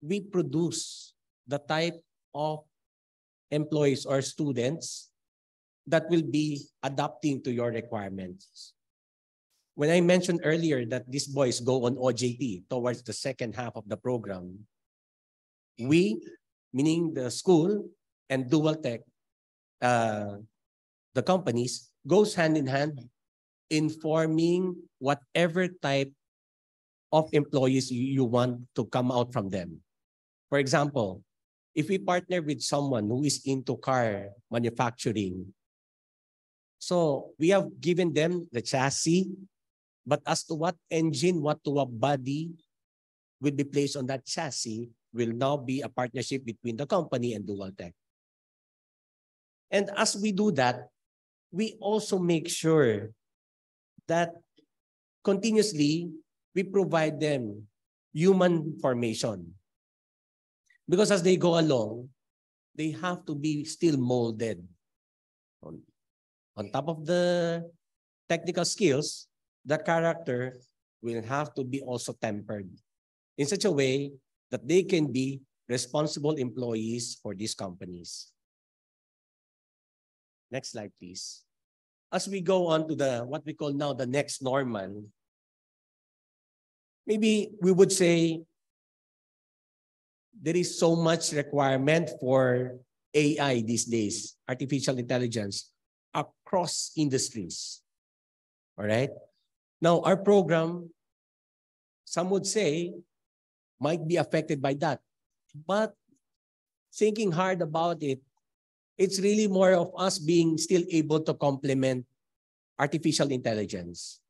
we produce the type of employees or students that will be adapting to your requirements. When I mentioned earlier that these boys go on OJT towards the second half of the program, we, meaning the school and Dual Tech, uh, the companies, goes hand in hand informing whatever type of employees you want to come out from them. For example, if we partner with someone who is into car manufacturing, so we have given them the chassis, but as to what engine, what to what body will be placed on that chassis will now be a partnership between the company and Dual Tech. And as we do that, we also make sure that continuously we provide them human formation. Because as they go along, they have to be still molded. On, top of the technical skills, that character will have to be also tempered in such a way that they can be responsible employees for these companies. Next slide, please as we go on to the what we call now the next normal, maybe we would say there is so much requirement for AI these days, artificial intelligence, across industries. All right? Now, our program, some would say, might be affected by that. But thinking hard about it, it's really more of us being still able to complement artificial intelligence.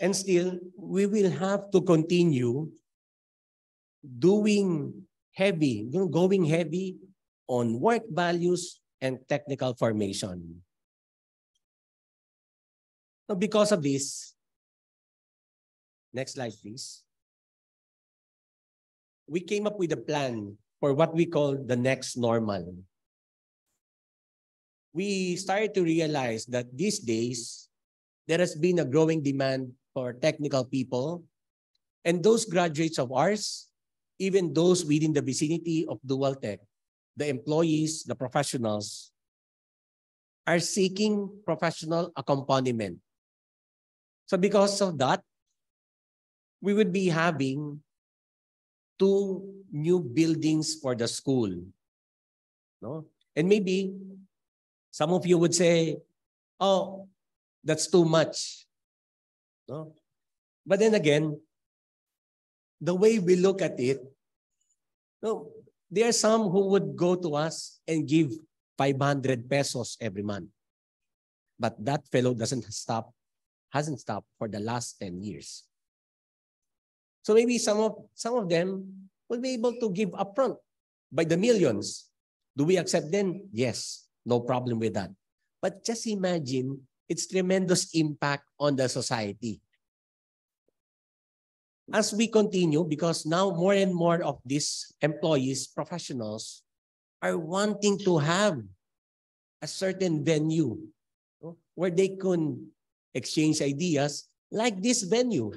And still, we will have to continue doing heavy, going heavy on work values and technical formation. Now, because of this, next slide, please. We came up with a plan for what we call the next normal. We started to realize that these days, there has been a growing demand for technical people. And those graduates of ours, even those within the vicinity of Dual Tech, the employees, the professionals, are seeking professional accompaniment. So because of that, we would be having two new buildings for the school. No? And maybe some of you would say, oh, that's too much. No? But then again, the way we look at it, no, there are some who would go to us and give 500 pesos every month. But that fellow doesn't stop, hasn't stopped for the last 10 years. So maybe some of some of them will be able to give upfront by the millions. Do we accept them? Yes, no problem with that. But just imagine its tremendous impact on the society. As we continue, because now more and more of these employees, professionals, are wanting to have a certain venue where they can exchange ideas like this venue,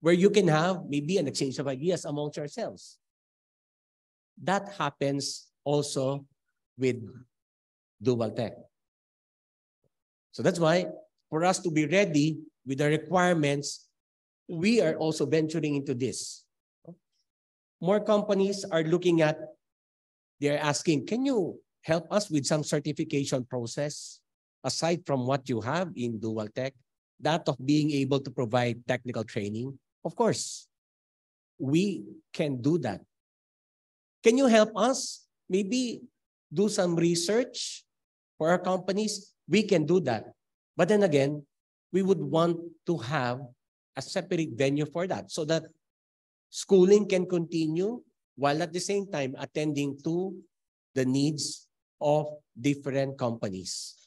where you can have maybe an exchange of ideas amongst yourselves. That happens also with dual tech. So that's why for us to be ready with the requirements, we are also venturing into this. More companies are looking at, they're asking, can you help us with some certification process aside from what you have in dual tech? That of being able to provide technical training? Of course, we can do that. Can you help us? Maybe do some research for our companies? We can do that. But then again, we would want to have a separate venue for that so that schooling can continue while at the same time attending to the needs of different companies.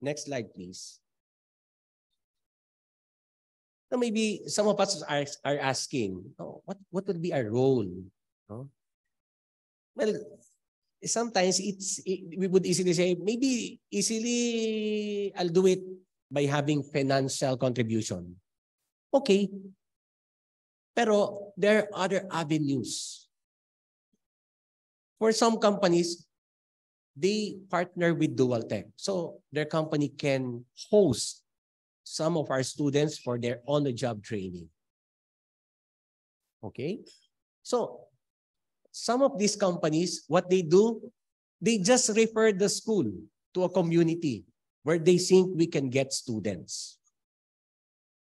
Next slide, please. Now maybe some of us are, are asking, oh, what, what would be our role? Oh? Well, sometimes it's it, we would easily say maybe easily I'll do it by having financial contribution. Okay. Pero there are other avenues. For some companies, they partner with Dual Tech. So their company can host some of our students for their on-the-job training. Okay? So some of these companies, what they do, they just refer the school to a community where they think we can get students.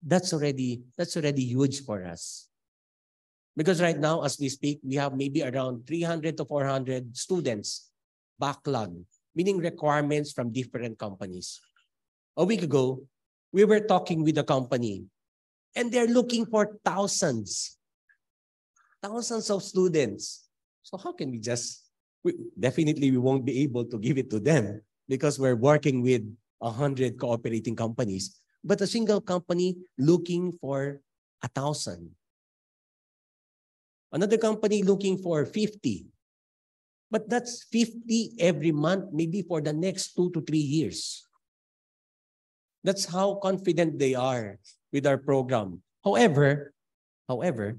That's already, that's already huge for us. Because right now, as we speak, we have maybe around 300 to 400 students backlog, meaning requirements from different companies. A week ago, we were talking with a company and they're looking for thousands, thousands of students so how can we just, we, definitely we won't be able to give it to them because we're working with 100 cooperating companies, but a single company looking for a thousand. Another company looking for 50. But that's 50 every month, maybe for the next two to three years. That's how confident they are with our program. However, however,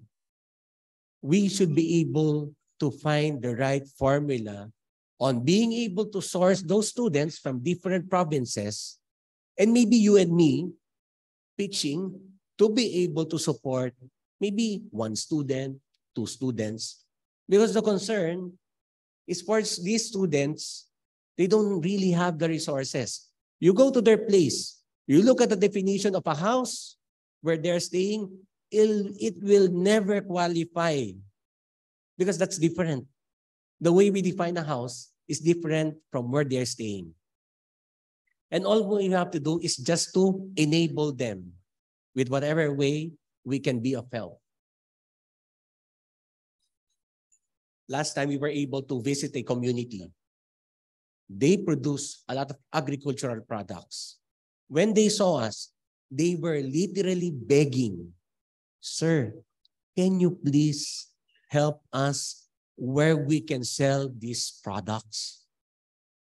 we should be able to find the right formula on being able to source those students from different provinces and maybe you and me pitching to be able to support maybe one student, two students. Because the concern is for these students, they don't really have the resources. You go to their place, you look at the definition of a house where they're staying, it will never qualify because that's different. The way we define a house is different from where they're staying. And all we have to do is just to enable them with whatever way we can be of help. Last time we were able to visit a community. They produce a lot of agricultural products. When they saw us, they were literally begging, Sir, can you please help us where we can sell these products.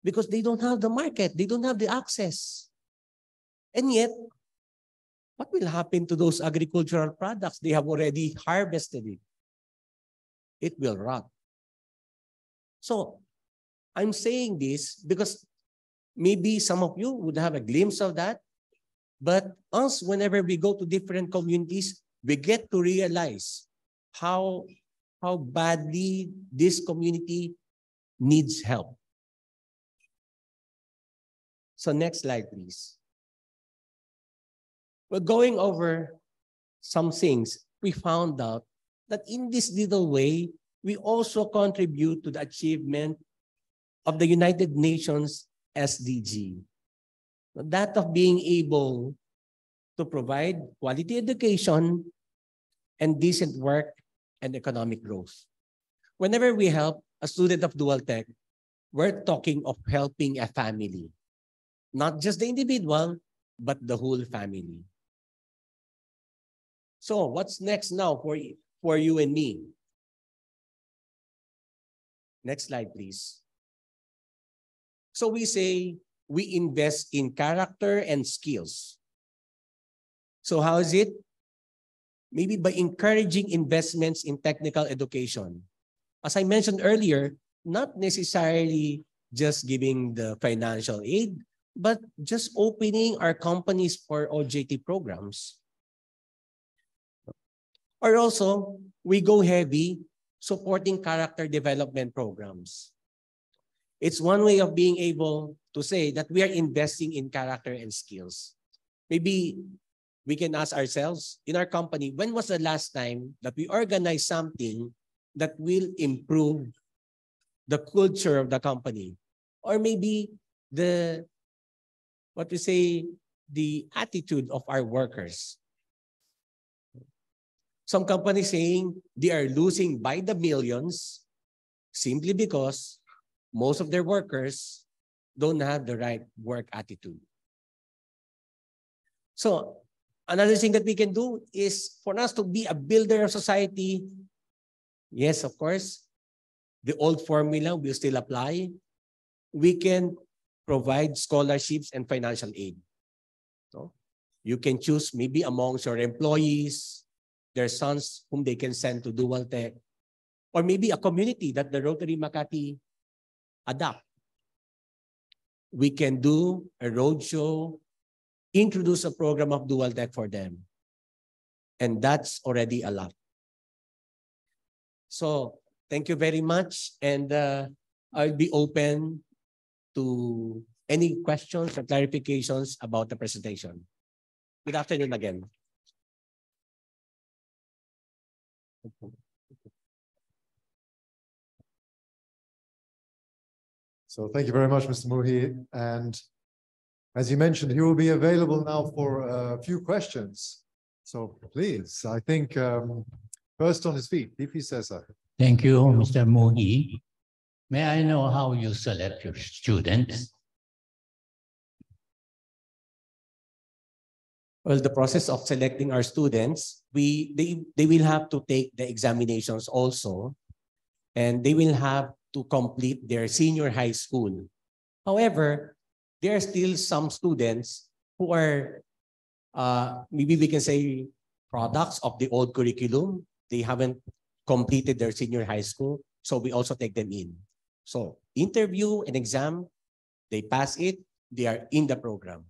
Because they don't have the market, they don't have the access. And yet, what will happen to those agricultural products? They have already harvested it. It will rot. So, I'm saying this because maybe some of you would have a glimpse of that. But us, whenever we go to different communities, we get to realize how how badly this community needs help. So next slide, please. We're going over some things. We found out that in this little way, we also contribute to the achievement of the United Nations SDG. That of being able to provide quality education and decent work and economic growth. Whenever we help a student of dual tech, we're talking of helping a family. Not just the individual, but the whole family. So what's next now for, for you and me? Next slide, please. So we say we invest in character and skills. So how is it? Maybe by encouraging investments in technical education. As I mentioned earlier, not necessarily just giving the financial aid, but just opening our companies for OJT programs. Or also, we go heavy supporting character development programs. It's one way of being able to say that we are investing in character and skills. Maybe we can ask ourselves in our company, when was the last time that we organized something that will improve the culture of the company? Or maybe the, what we say, the attitude of our workers. Some companies saying they are losing by the millions simply because most of their workers don't have the right work attitude. So another thing that we can do is for us to be a builder of society. Yes, of course, the old formula will still apply. We can provide scholarships and financial aid. So you can choose maybe amongst your employees, their sons whom they can send to dual tech, or maybe a community that the Rotary Makati adopt. We can do a roadshow, introduce a program of dual tech for them. And that's already a lot. So thank you very much. And uh, I'll be open to any questions or clarifications about the presentation. Good afternoon again. So thank you very much, Mr. Muhi. And as you mentioned, he will be available now for a few questions. So please, I think um, first on his feet, DP Cesar. Thank you, Mr. Muhi. May I know how you select your students? Well, the process of selecting our students, we they, they will have to take the examinations also, and they will have to complete their senior high school. However, there are still some students who are, uh, maybe we can say, products of the old curriculum. They haven't completed their senior high school, so we also take them in. So interview and exam, they pass it, they are in the program.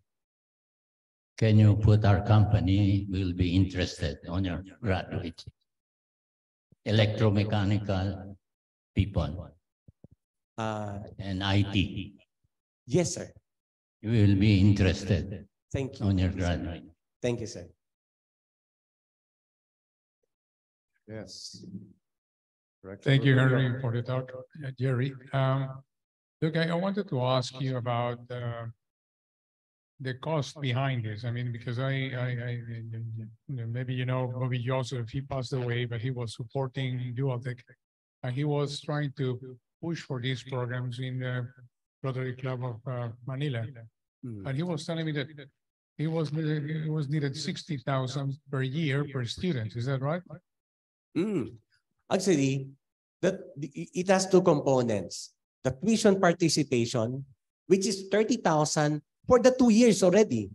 Can you put our company will be interested on your graduates? Electromechanical people Uh, and IT. yes, sir. You will be interested Thank you. on your graduate. Thank you, sir. Yes. Director Thank you, Henry, for the talk, uh, Jerry. Um, look, I, I wanted to ask you about, uh, the cost behind this. I mean, because I, I, I, you know, maybe you know, Bobby Joseph, he passed away, but he was supporting Dualtech. And he was trying to push for these programs in the Rotary Club of, uh, Manila. And he was telling me that he was, it was needed sixty thousand per year per student. Is that right? Mm. Actually, that it has two components. The tuition participation, which is 30,000 for the two years already.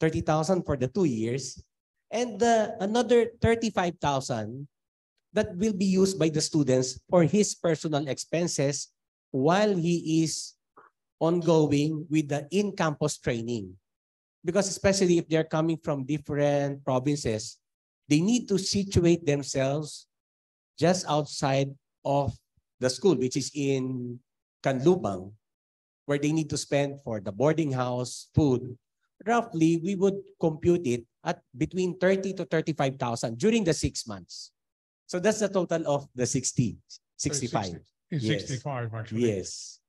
30,000 for the two years. And uh, another 35,000 that will be used by the students for his personal expenses while he is ongoing with the in-campus training. Because especially if they're coming from different provinces, they need to situate themselves just outside of the school, which is in Canlubang, where they need to spend for the boarding house, food. Roughly, we would compute it at between 30 to 35,000 during the six months. So that's the total of the 60, 65. It's Yes. actually. Yes.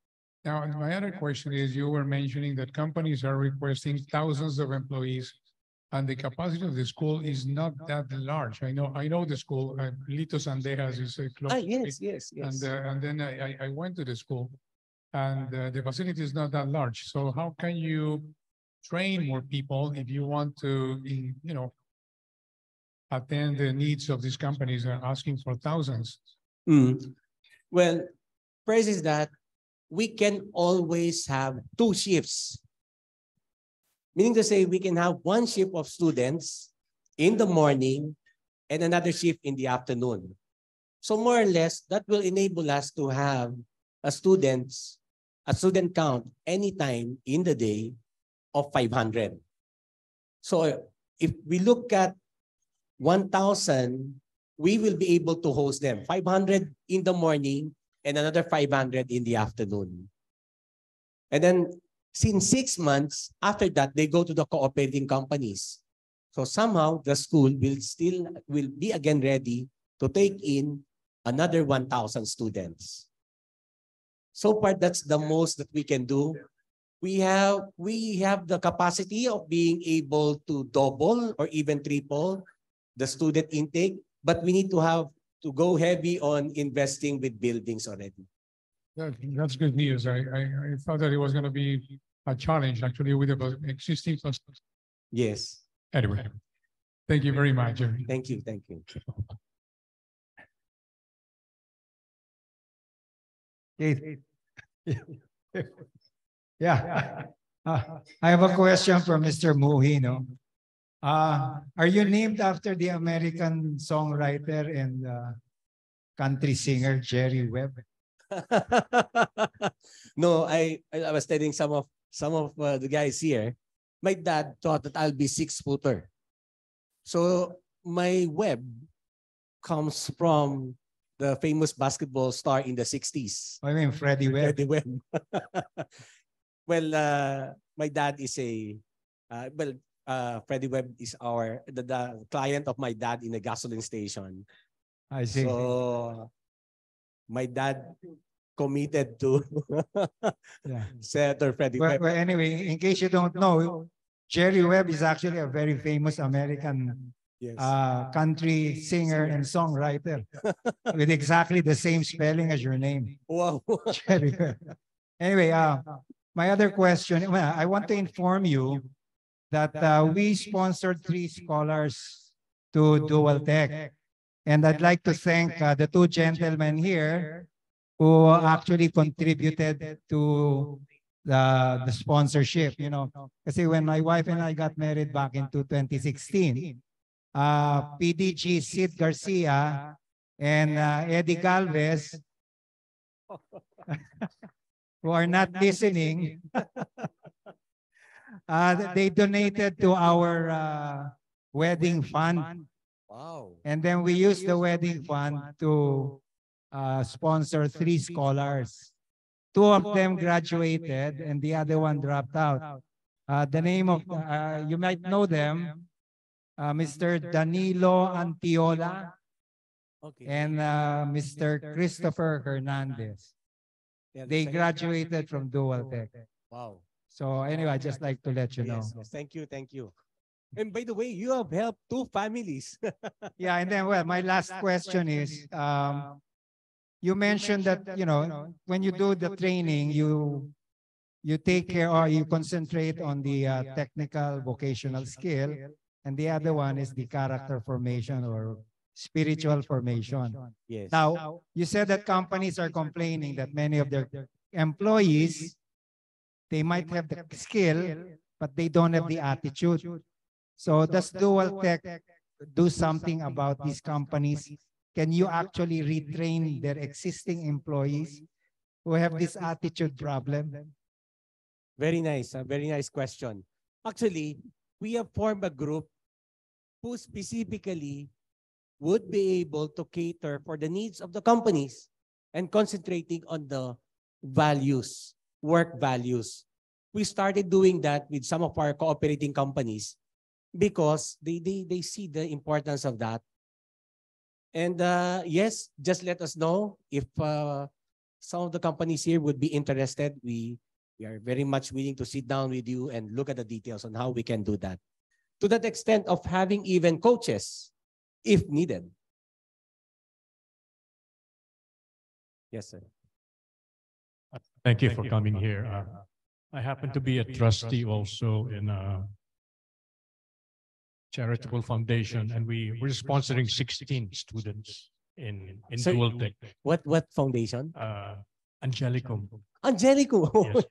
Now, my other question is, you were mentioning that companies are requesting thousands of employees. And the capacity of the school is not that large. I know, I know the school, uh, Lito Sandejas is a close. Ah, yes, yes, yes. And, uh, and then I, I- I went to the school and uh, the facility is not that large. So how can you train more people if you want to, you know, attend the needs of these companies are asking for thousands? Mm. Well, first is that we can always have two shifts. Meaning to say, we can have one shift of students in the morning and another shift in the afternoon. So more or less, that will enable us to have a students, a student count anytime in the day of 500. So if we look at 1,000, we will be able to host them 500 in the morning and another 500 in the afternoon. And then since six months, after that, they go to the cooperating companies. So somehow the school will still will be again ready to take in another 1,000 students. So far, that's the most that we can do. We have we have the capacity of being able to double or even triple the student intake, but we need to have to go heavy on investing with buildings already. That, that's good news. I, I, I thought that it was gonna be a challenge actually with the existing clusters. Yes. Anyway, thank you very much. Jerry. Thank you, thank you. Keith. Yeah. Uh, I have a question for Mr. Muhino. Uh, are you named after the American songwriter and uh, country singer Jerry Webb? no, I, I was telling some of some of uh, the guys here. My dad thought that I'll be six footer. So my web comes from the famous basketball star in the 60s. I mean Freddie Webb. Freddie Webb. well, uh, my dad is a uh, well, uh, Freddie Webb is our the, the client of my dad in a gasoline station. I see. So my dad committed to Yeah. Senator Freddie Well, Webb. well, anyway, in case you don't know, Jerry Webb is actually a very famous American Yes. uh, country singer and songwriter with exactly the same spelling as your name. Wow. Jerry Webb. Anyway, uh, my other question, well, I want to inform you that uh, we sponsored three scholars to Dual Tech. And I'd like to thank uh, the two gentlemen here who actually contributed to the, the sponsorship, you know. Kasi when my wife and I got married back in 2016, uh, PDG Sid Garcia and uh, Eddie Galvez, who are not listening, uh, they donated to our uh, wedding fund. Wow. And then we used the wedding fund to uh, sponsor three scholars. Two of them graduated and the other one dropped out. Uh, the name of, uh, you might know them, uh, Mr. Danilo Antiola Okay. and uh, Mr. Christopher Hernandez. They graduated from Dual Tech. Wow. So anyway, I'd just like to let you know. Yes, yes. Thank you, thank you. And by the way, you have helped two families. Yeah, and then, well, my last question is, um, you mentioned that, you know, when you do the training, you, you take care or you concentrate on the uh, technical vocational skill. And the other one is the character formation or spiritual formation. Yes. Now, you said that companies are complaining that many of their employees, they might have the skill, but they don't have the attitude. So does Dual Tech do something about these companies? Can you actually retrain their existing employees who have this attitude problem? Very nice, a very nice question. Actually, we have formed a group who specifically would be able to cater for the needs of the companies and concentrating on the values, work values. We started doing that with some of our cooperating companies because they, they, they see the importance of that. And uh, yes, just let us know if uh, some of the companies here would be interested. We we are very much willing to sit down with you and look at the details on how we can do that. To that extent of having even coaches, if needed. Yes, sir. Thank you for coming here. Uh, I happen to be a trustee also in a charitable foundation, and we, we're sponsoring sixteen students in, in Sir, dual tech. What, what foundation? Uh, Angelicum. Angelico.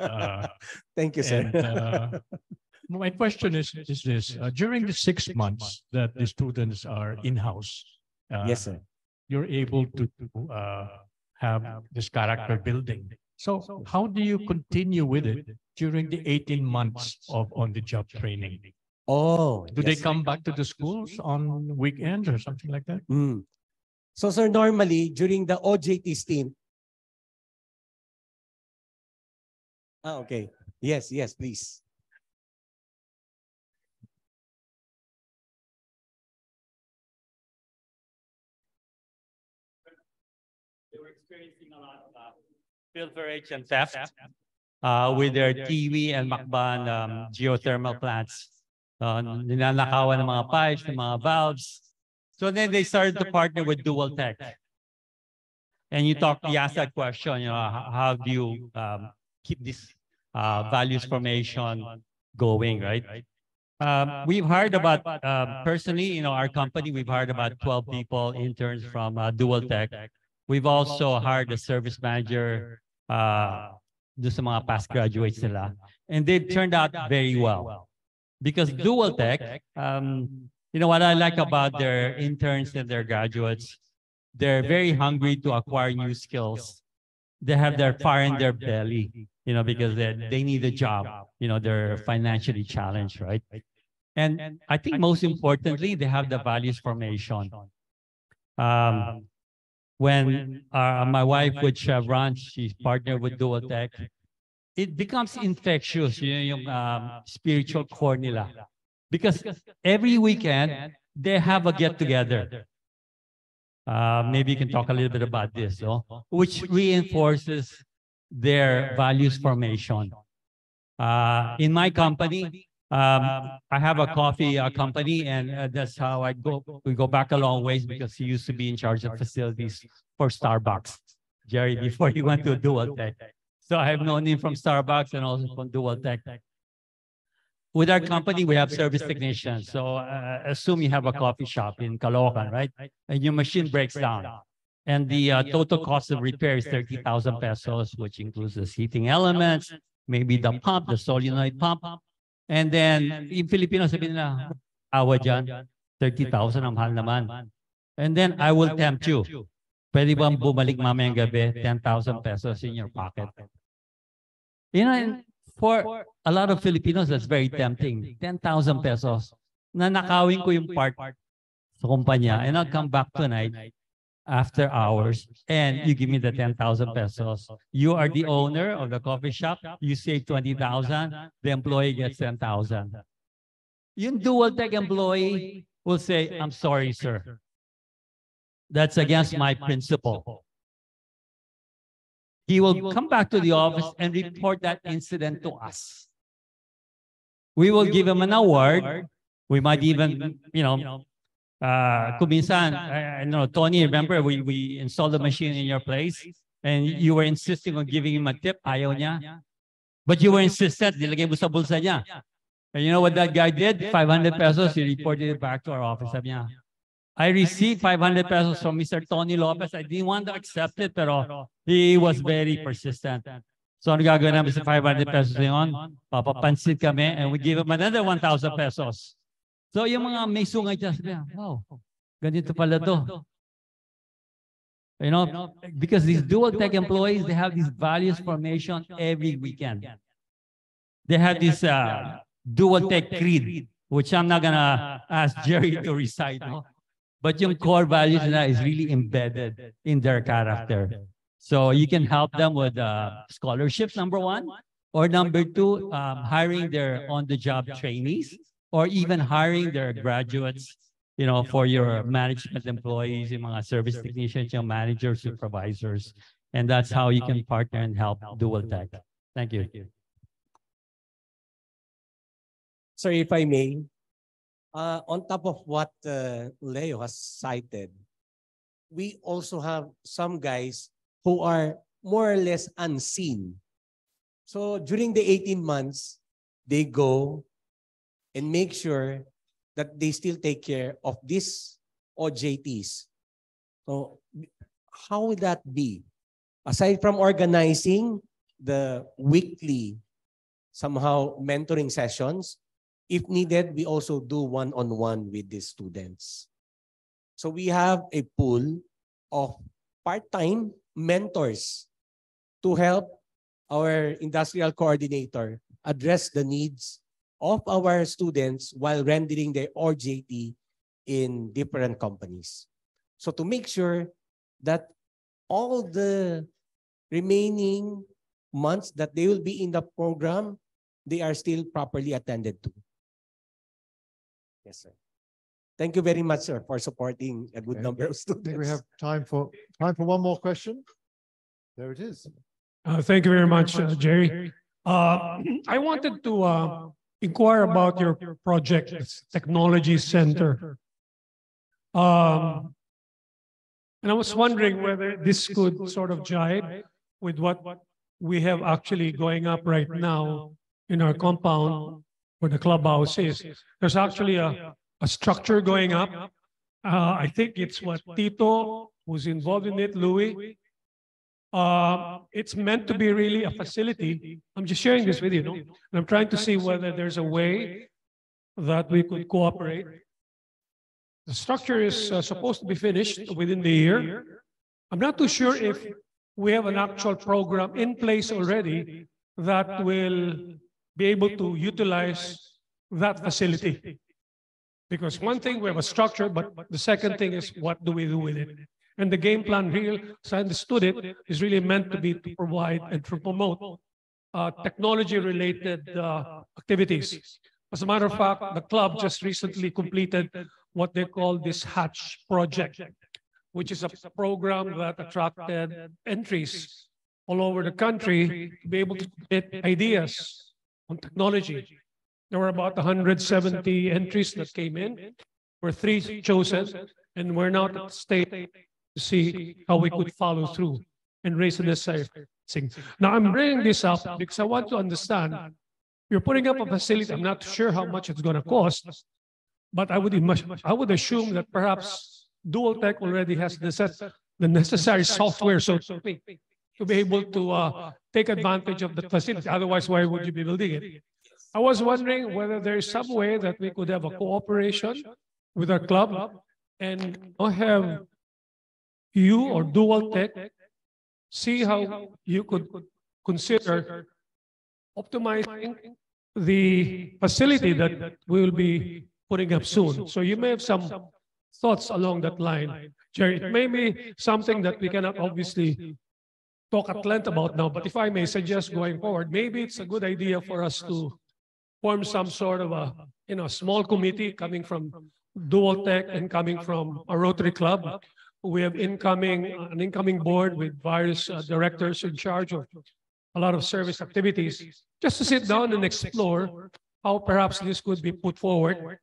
Uh, Thank you, sir. and, uh, My question is, is this, uh, during the six months that the students are in-house. uh, Yes, sir. You're able to uh, have this character building. So how do you continue with it during the eighteen months of on-the-job training? Oh. Do they come back to the schools on weekends or something like that? Mm. So, sir, normally during the OJT stint, ah, okay. Yes, yes, please. Pilferage and theft uh, with their Tiwi and Makban um, geothermal plants. Uh, ninanakawan ng mga pipes, ng mga valves. So then they started to partner with Dual Tech. And you talk, you ask that question, you know, how, how do you um, keep this uh, values formation going, right? Um, we've hired about, uh, personally, you know, our company, we've hired about 12 people, interns from uh, Dual Tech. We've also hired a service manager uh, do sa mga past graduates nila. And they've turned out very well. Because Dual Tech, um, you know what I like about their interns and their graduates, they're very hungry to acquire new skills. They have their fire in their belly, you know, because they, they need a job. You know, they're financially challenged, right? And I think most importantly, they have the values formation. Um, when uh, my wife with Chevron, she's partnered with Dual Tech, it becomes infectious, yun yung um, spiritual core nila. Because every weekend, they have a get-together. Uh, maybe you can talk a little bit about this, no? which reinforces their values formation. Uh, in my company, um, I have a coffee uh, company, and uh, that's how I go. We go back a long ways because he used to be in charge of facilities for Starbucks, Jerry, before he went to Dual Tech. So I have known him from Starbucks and also from Dual Tech. With our company, we have service technicians. So uh, assume you have a coffee shop in Caloocan, right? And your machine breaks down. And the uh, total cost of repair is 30,000 pesos, which includes the heating elements, maybe the pump, the solenoid pump. And then, yung Filipino sabihin nila, awa dyan, 30,000 ang mahal naman. And then I will tempt you. Pwede bang bumalik mamayang gabi, 10,000 pesos in your pocket? You know, for a lot of Filipinos, that's very tempting. 10,000 pesos. Nanakawin ko yung part sa kumpanya and I'll come back tonight after hours and you give me the 10,000 pesos. You are the owner of the coffee shop. You save 20,000. The employee gets 10,000. Yung dual tech employee will say, I'm sorry, sir. That's against my principle. He will come back to the office and report that incident to us. We will give him an award. We might even, you know, uh, I, I know, Tony, remember we, we installed the machine in your place and you were insisting on giving him a tip, ayaw niya. But you were insistent, nilagay mo sa bulsa niya. And you know what that guy did? 500 pesos, he reported it back to our office. Sabi niya, I received 500 pesos from Mr. Tony Lopez. I didn't want to accept it, pero he was very persistent. So ano gagawin namin sa 500 pesos na yun? Papapansin kami and we give him another 1,000 pesos. So yung mga may sungay dyan, sabi niya, wow, ganito pala to. You know, because these dual tech employees, they have these values formation every weekend. They have this uh, dual tech creed, which I'm not gonna ask Jerry to recite. No? But yung core values na is really embedded in their character. So you can help them with uh, scholarships, number one, or number two, um, hiring their on-the-job trainees, or even hiring their graduates, you know, for your management employees, yung mga service technicians, yung managers, supervisors. And that's how you can partner and help Dual Tech. Thank you. Sir, if I may, uh, on top of what uh, Leo has cited, we also have some guys who are more or less unseen. So during the 18 months, they go and make sure that they still take care of these OJTs. So how would that be? aside from organizing the weekly somehow mentoring sessions, if needed, we also do one-on-one with the students. So we have a pool of part-time mentors to help our industrial coordinator address the needs of our students while rendering their OJT in different companies. So to make sure that all the remaining months that they will be in the program, they are still properly attended to. Yes, sir. Thank you very much, sir, for supporting a good Okay. number of I students. think we have time for, time for one more question. There it is. Uh, thank you very much, uh, Jerry. Uh, I wanted to uh, inquire about your project, Technology Center. Um, and I was wondering whether this could sort of jibe with what we have actually going up right now in our compound where the clubhouse is. There's actually a, a structure going up. Uh, I think it's what Tito who's involved in it, Louis. Uh, it's meant to be really a facility. I'm just sharing this with you, no? And I'm trying to see whether there's a way that we could cooperate. The structure is uh, supposed to be finished within the year. I'm not too sure if we have an actual program in place already that will be able to utilize that facility. Because one thing, we have a structure, but the second thing is what do we do with it? And the game plan, real, as I understood it, is really meant to be to provide and to promote uh, technology-related uh, activities. As a matter of fact, the club just recently completed what they call this Hatch Project, which is a program that attracted entries all over the country to be able to get ideas on technology. There were about 170 entries that came in, were three chosen, and we're now at the state to see how we could follow through and raise the necessary things. Now, I'm bringing this up because I want to understand, you're putting up a facility, I'm not sure how much it's going to cost, but I would I would assume that perhaps Dual Tech already has the the necessary software, so to speak, to be able to uh, take advantage of the facility. Otherwise, why would you be building it? I was wondering whether there is some way that we could have a cooperation with our club and have you or Dual Tech see how you could consider optimizing the facility that we will be putting up soon. So you may have some thoughts along that line. Jerry, it may be something that we cannot obviously talk at length about now, but if I may suggest going forward, maybe it's a good idea for us to form some sort of a, you know, small committee coming from Dual Tech and coming from a Rotary Club. We have incoming, an incoming board with various uh, directors in charge of a lot of service activities, just to sit down and explore how perhaps this could be put forward.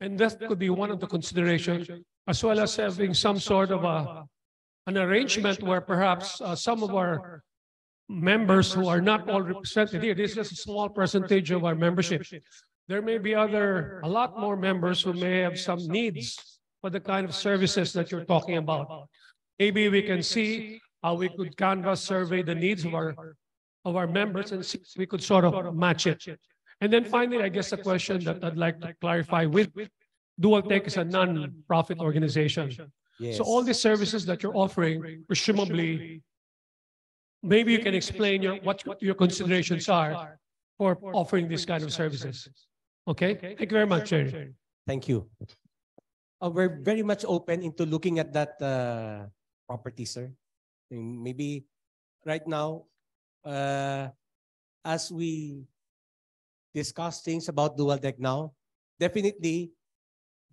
And that could be one of the considerations, as well as having some sort of a, an arrangement where perhaps uh, some of our members who are not all represented here, this is a small percentage of our membership. There may be other, a lot more members who may have some needs for the kind of services that you're talking about. Maybe we can see how we could canvas survey the needs of our, of our members and see we could sort of match it. And then finally, I guess the question that I'd like to clarify with Dual Tech is a non-profit organization. So all these services that you're offering, presumably, maybe you can explain your, what, what your considerations are for offering this kind of services. Okay? Thank you very much, Jerry. Thank you. Uh, we're very much open into looking at that uh, property, sir. Maybe right now, uh, as we discuss things about Dual Tech now, definitely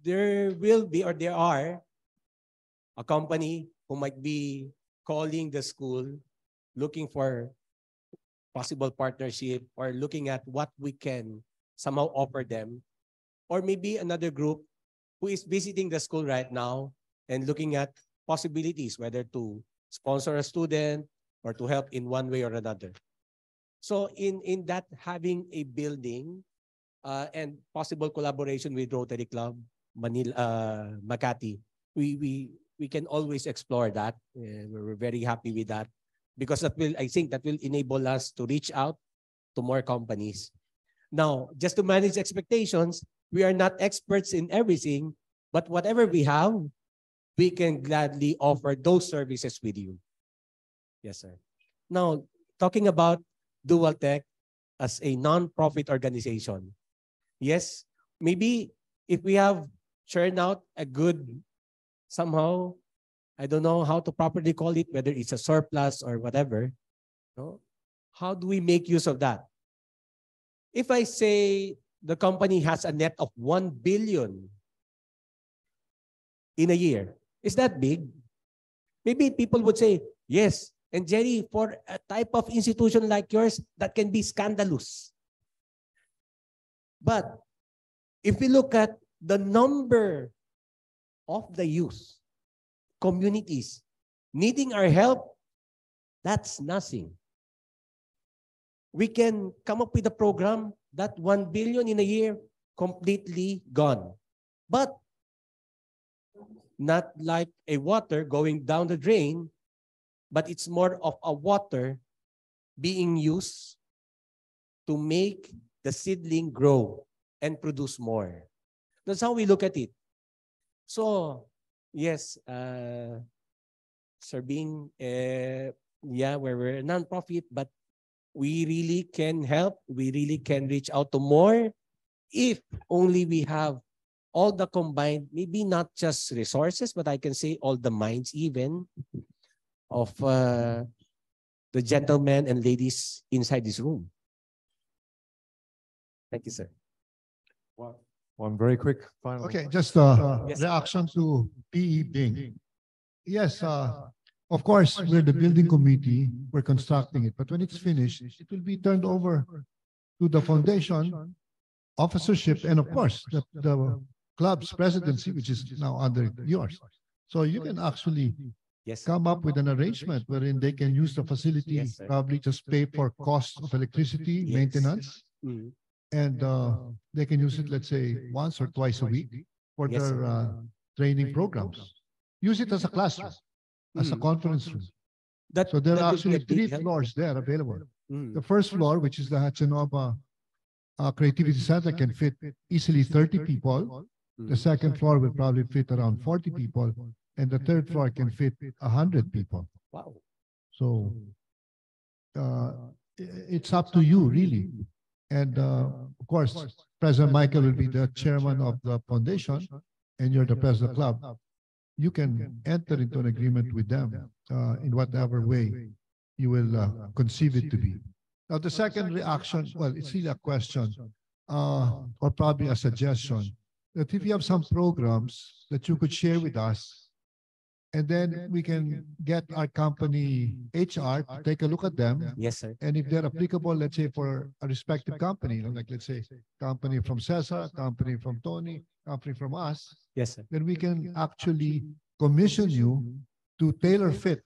there will be or there are a company who might be calling the school looking for possible partnership or looking at what we can somehow offer them or maybe another group who is visiting the school right now and looking at possibilities whether to sponsor a student or to help in one way or another so in in that having a building uh, and possible collaboration with Rotary Club Manila uh, Makati we we we can always explore that we're very happy with that because that will, I think that will enable us to reach out to more companies. Now, just to manage expectations, we are not experts in everything, but whatever we have, we can gladly offer those services with you. Yes, sir. Now, talking about Dual Tech as a non-profit organization. Yes, maybe if we have churned out a good somehow, I don't know how to properly call it, whether it's a surplus or whatever. No? How do we make use of that? If I say the company has a net of 1 billion in a year, is that big? Maybe people would say, yes. And Jerry, for a type of institution like yours, that can be scandalous. But if we look at the number of the youth, communities needing our help, that's nothing. We can come up with a program that 1 billion in a year completely gone. But not like a water going down the drain, but it's more of a water being used to make the seedling grow and produce more. That's how we look at it. So, yes, uh, Sir Bing, uh, yeah, we're, we're a non-profit, but we really can help. We really can reach out to more if only we have all the combined, maybe not just resources, but I can say all the minds even of uh, the gentlemen and ladies inside this room. Thank you, sir. One, one very quick final. Okay, just uh, Yes. reaction to PE Bing. Yes, uh, of course, we're the building committee, we're constructing it, but when it's finished, it will be turned over to the foundation, officership, and of course, the, the club's presidency, which is now under yours. So you can actually Yes. come up with an arrangement wherein they can use the facility, Yes, probably just pay for cost of electricity, Yes. maintenance, Mhm. and uh, they can use it, let's say, once or twice a week for Yes, their uh, training programs. Use it as a classroom, as a Mm. conference room. That, So there that are actually three help. floors there available. Mm. The first floor, which is the Hachanova uh, Creativity Center, can fit easily thirty people. Mm. The second floor will probably fit around forty people, and the third floor can fit hundred people. Wow. So uh, it's up to you, really. And uh, of course, President Michael will be the chairman of the foundation, and you're the president of the club. You can enter into an agreement with them uh, in whatever way you will uh, conceive it to be. Now, the second reaction, well, it's really a question, uh, or probably a suggestion, that if you have some programs that you could share with us, and then we can get our company HR to take a look at them. Yes, sir. And if they're applicable, let's say for a respective company, like let's say company from Cesar, company from Tony, company from us, Yes, sir. then we can actually commission you to tailor fit,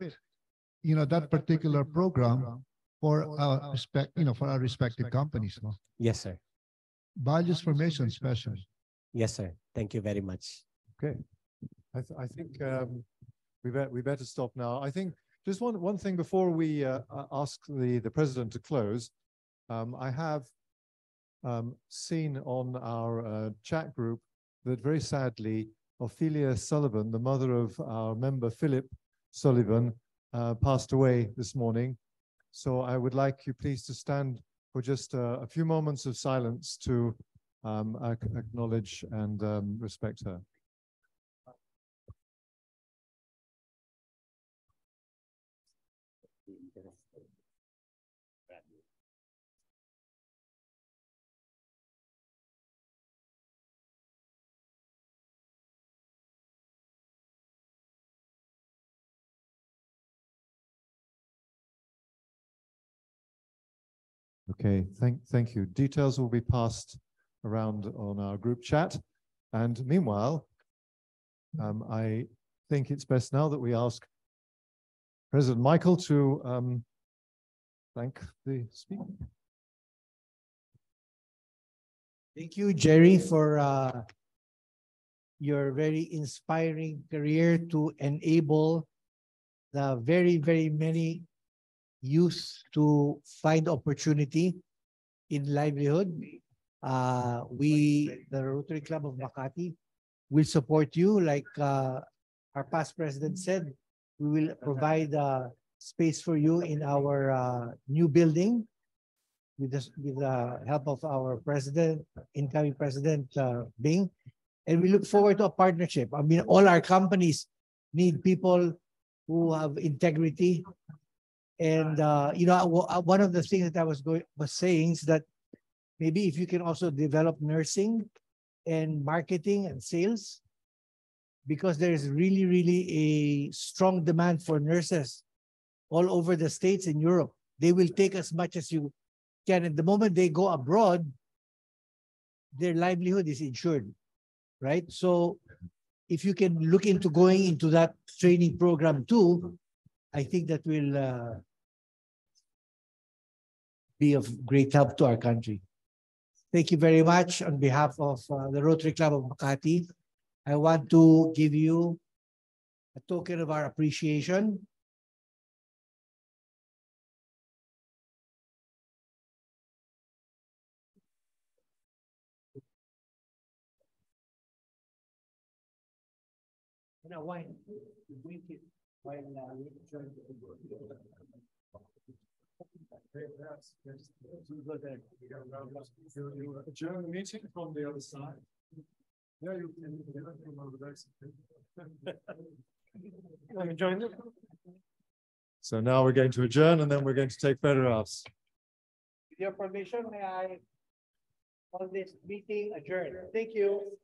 you know, that particular program for our respect, you know, for our respective companies, no? Yes, sir. Values formation especially. Yes, sir. Thank you very much. Okay. I, th- I think um, we bet we better stop now. I think just one one thing before we uh, uh, ask the the president to close. Um, I have um, seen on our uh, chat group that very sadly Ophelia Sullivan, the mother of our member Philip Sullivan, uh, passed away this morning. So I would like you please to stand for just uh, a few moments of silence to um, ac- acknowledge and um, respect her. Okay, thank, thank you. Details will be passed around on our group chat. And meanwhile, um, I think it's best now that we ask President Michael to um, thank the speaker. Thank you, Jerry, for uh, your very inspiring career to enable the very, very many youth to find opportunity in livelihood. Uh, we, the Rotary Club of Makati, will support you. Like uh, our past president said, we will provide uh, space for you in our uh, new building with the, with the help of our president, incoming president uh, Bing. And we look forward to a partnership. I mean, all our companies need people who have integrity. And uh, you know, uh, one of the things that I was going was saying is that maybe if you can also develop nursing and marketing and sales, because there is really, really a strong demand for nurses all over the states in Europe. They will take as much as you can. And the moment they go abroad, their livelihood is insured, right? So if you can look into going into that training program too, I think that will uh, be of great help to our country. Thank you very much on behalf of uh, the Rotary Club of Makati. I want to give you a token of our appreciation. Drink it while uh, Adjourn the meeting from the other side. Yeah, you can. you can over there. Join them? So now we're going to adjourn and then we're going to take photographs. With your permission, may I call this meeting adjourned? Thank you.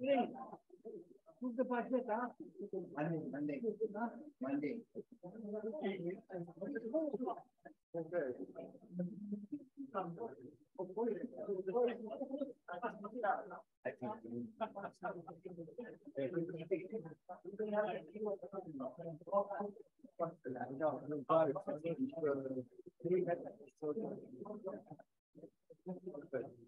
Monday, Monday. Monday. Okay.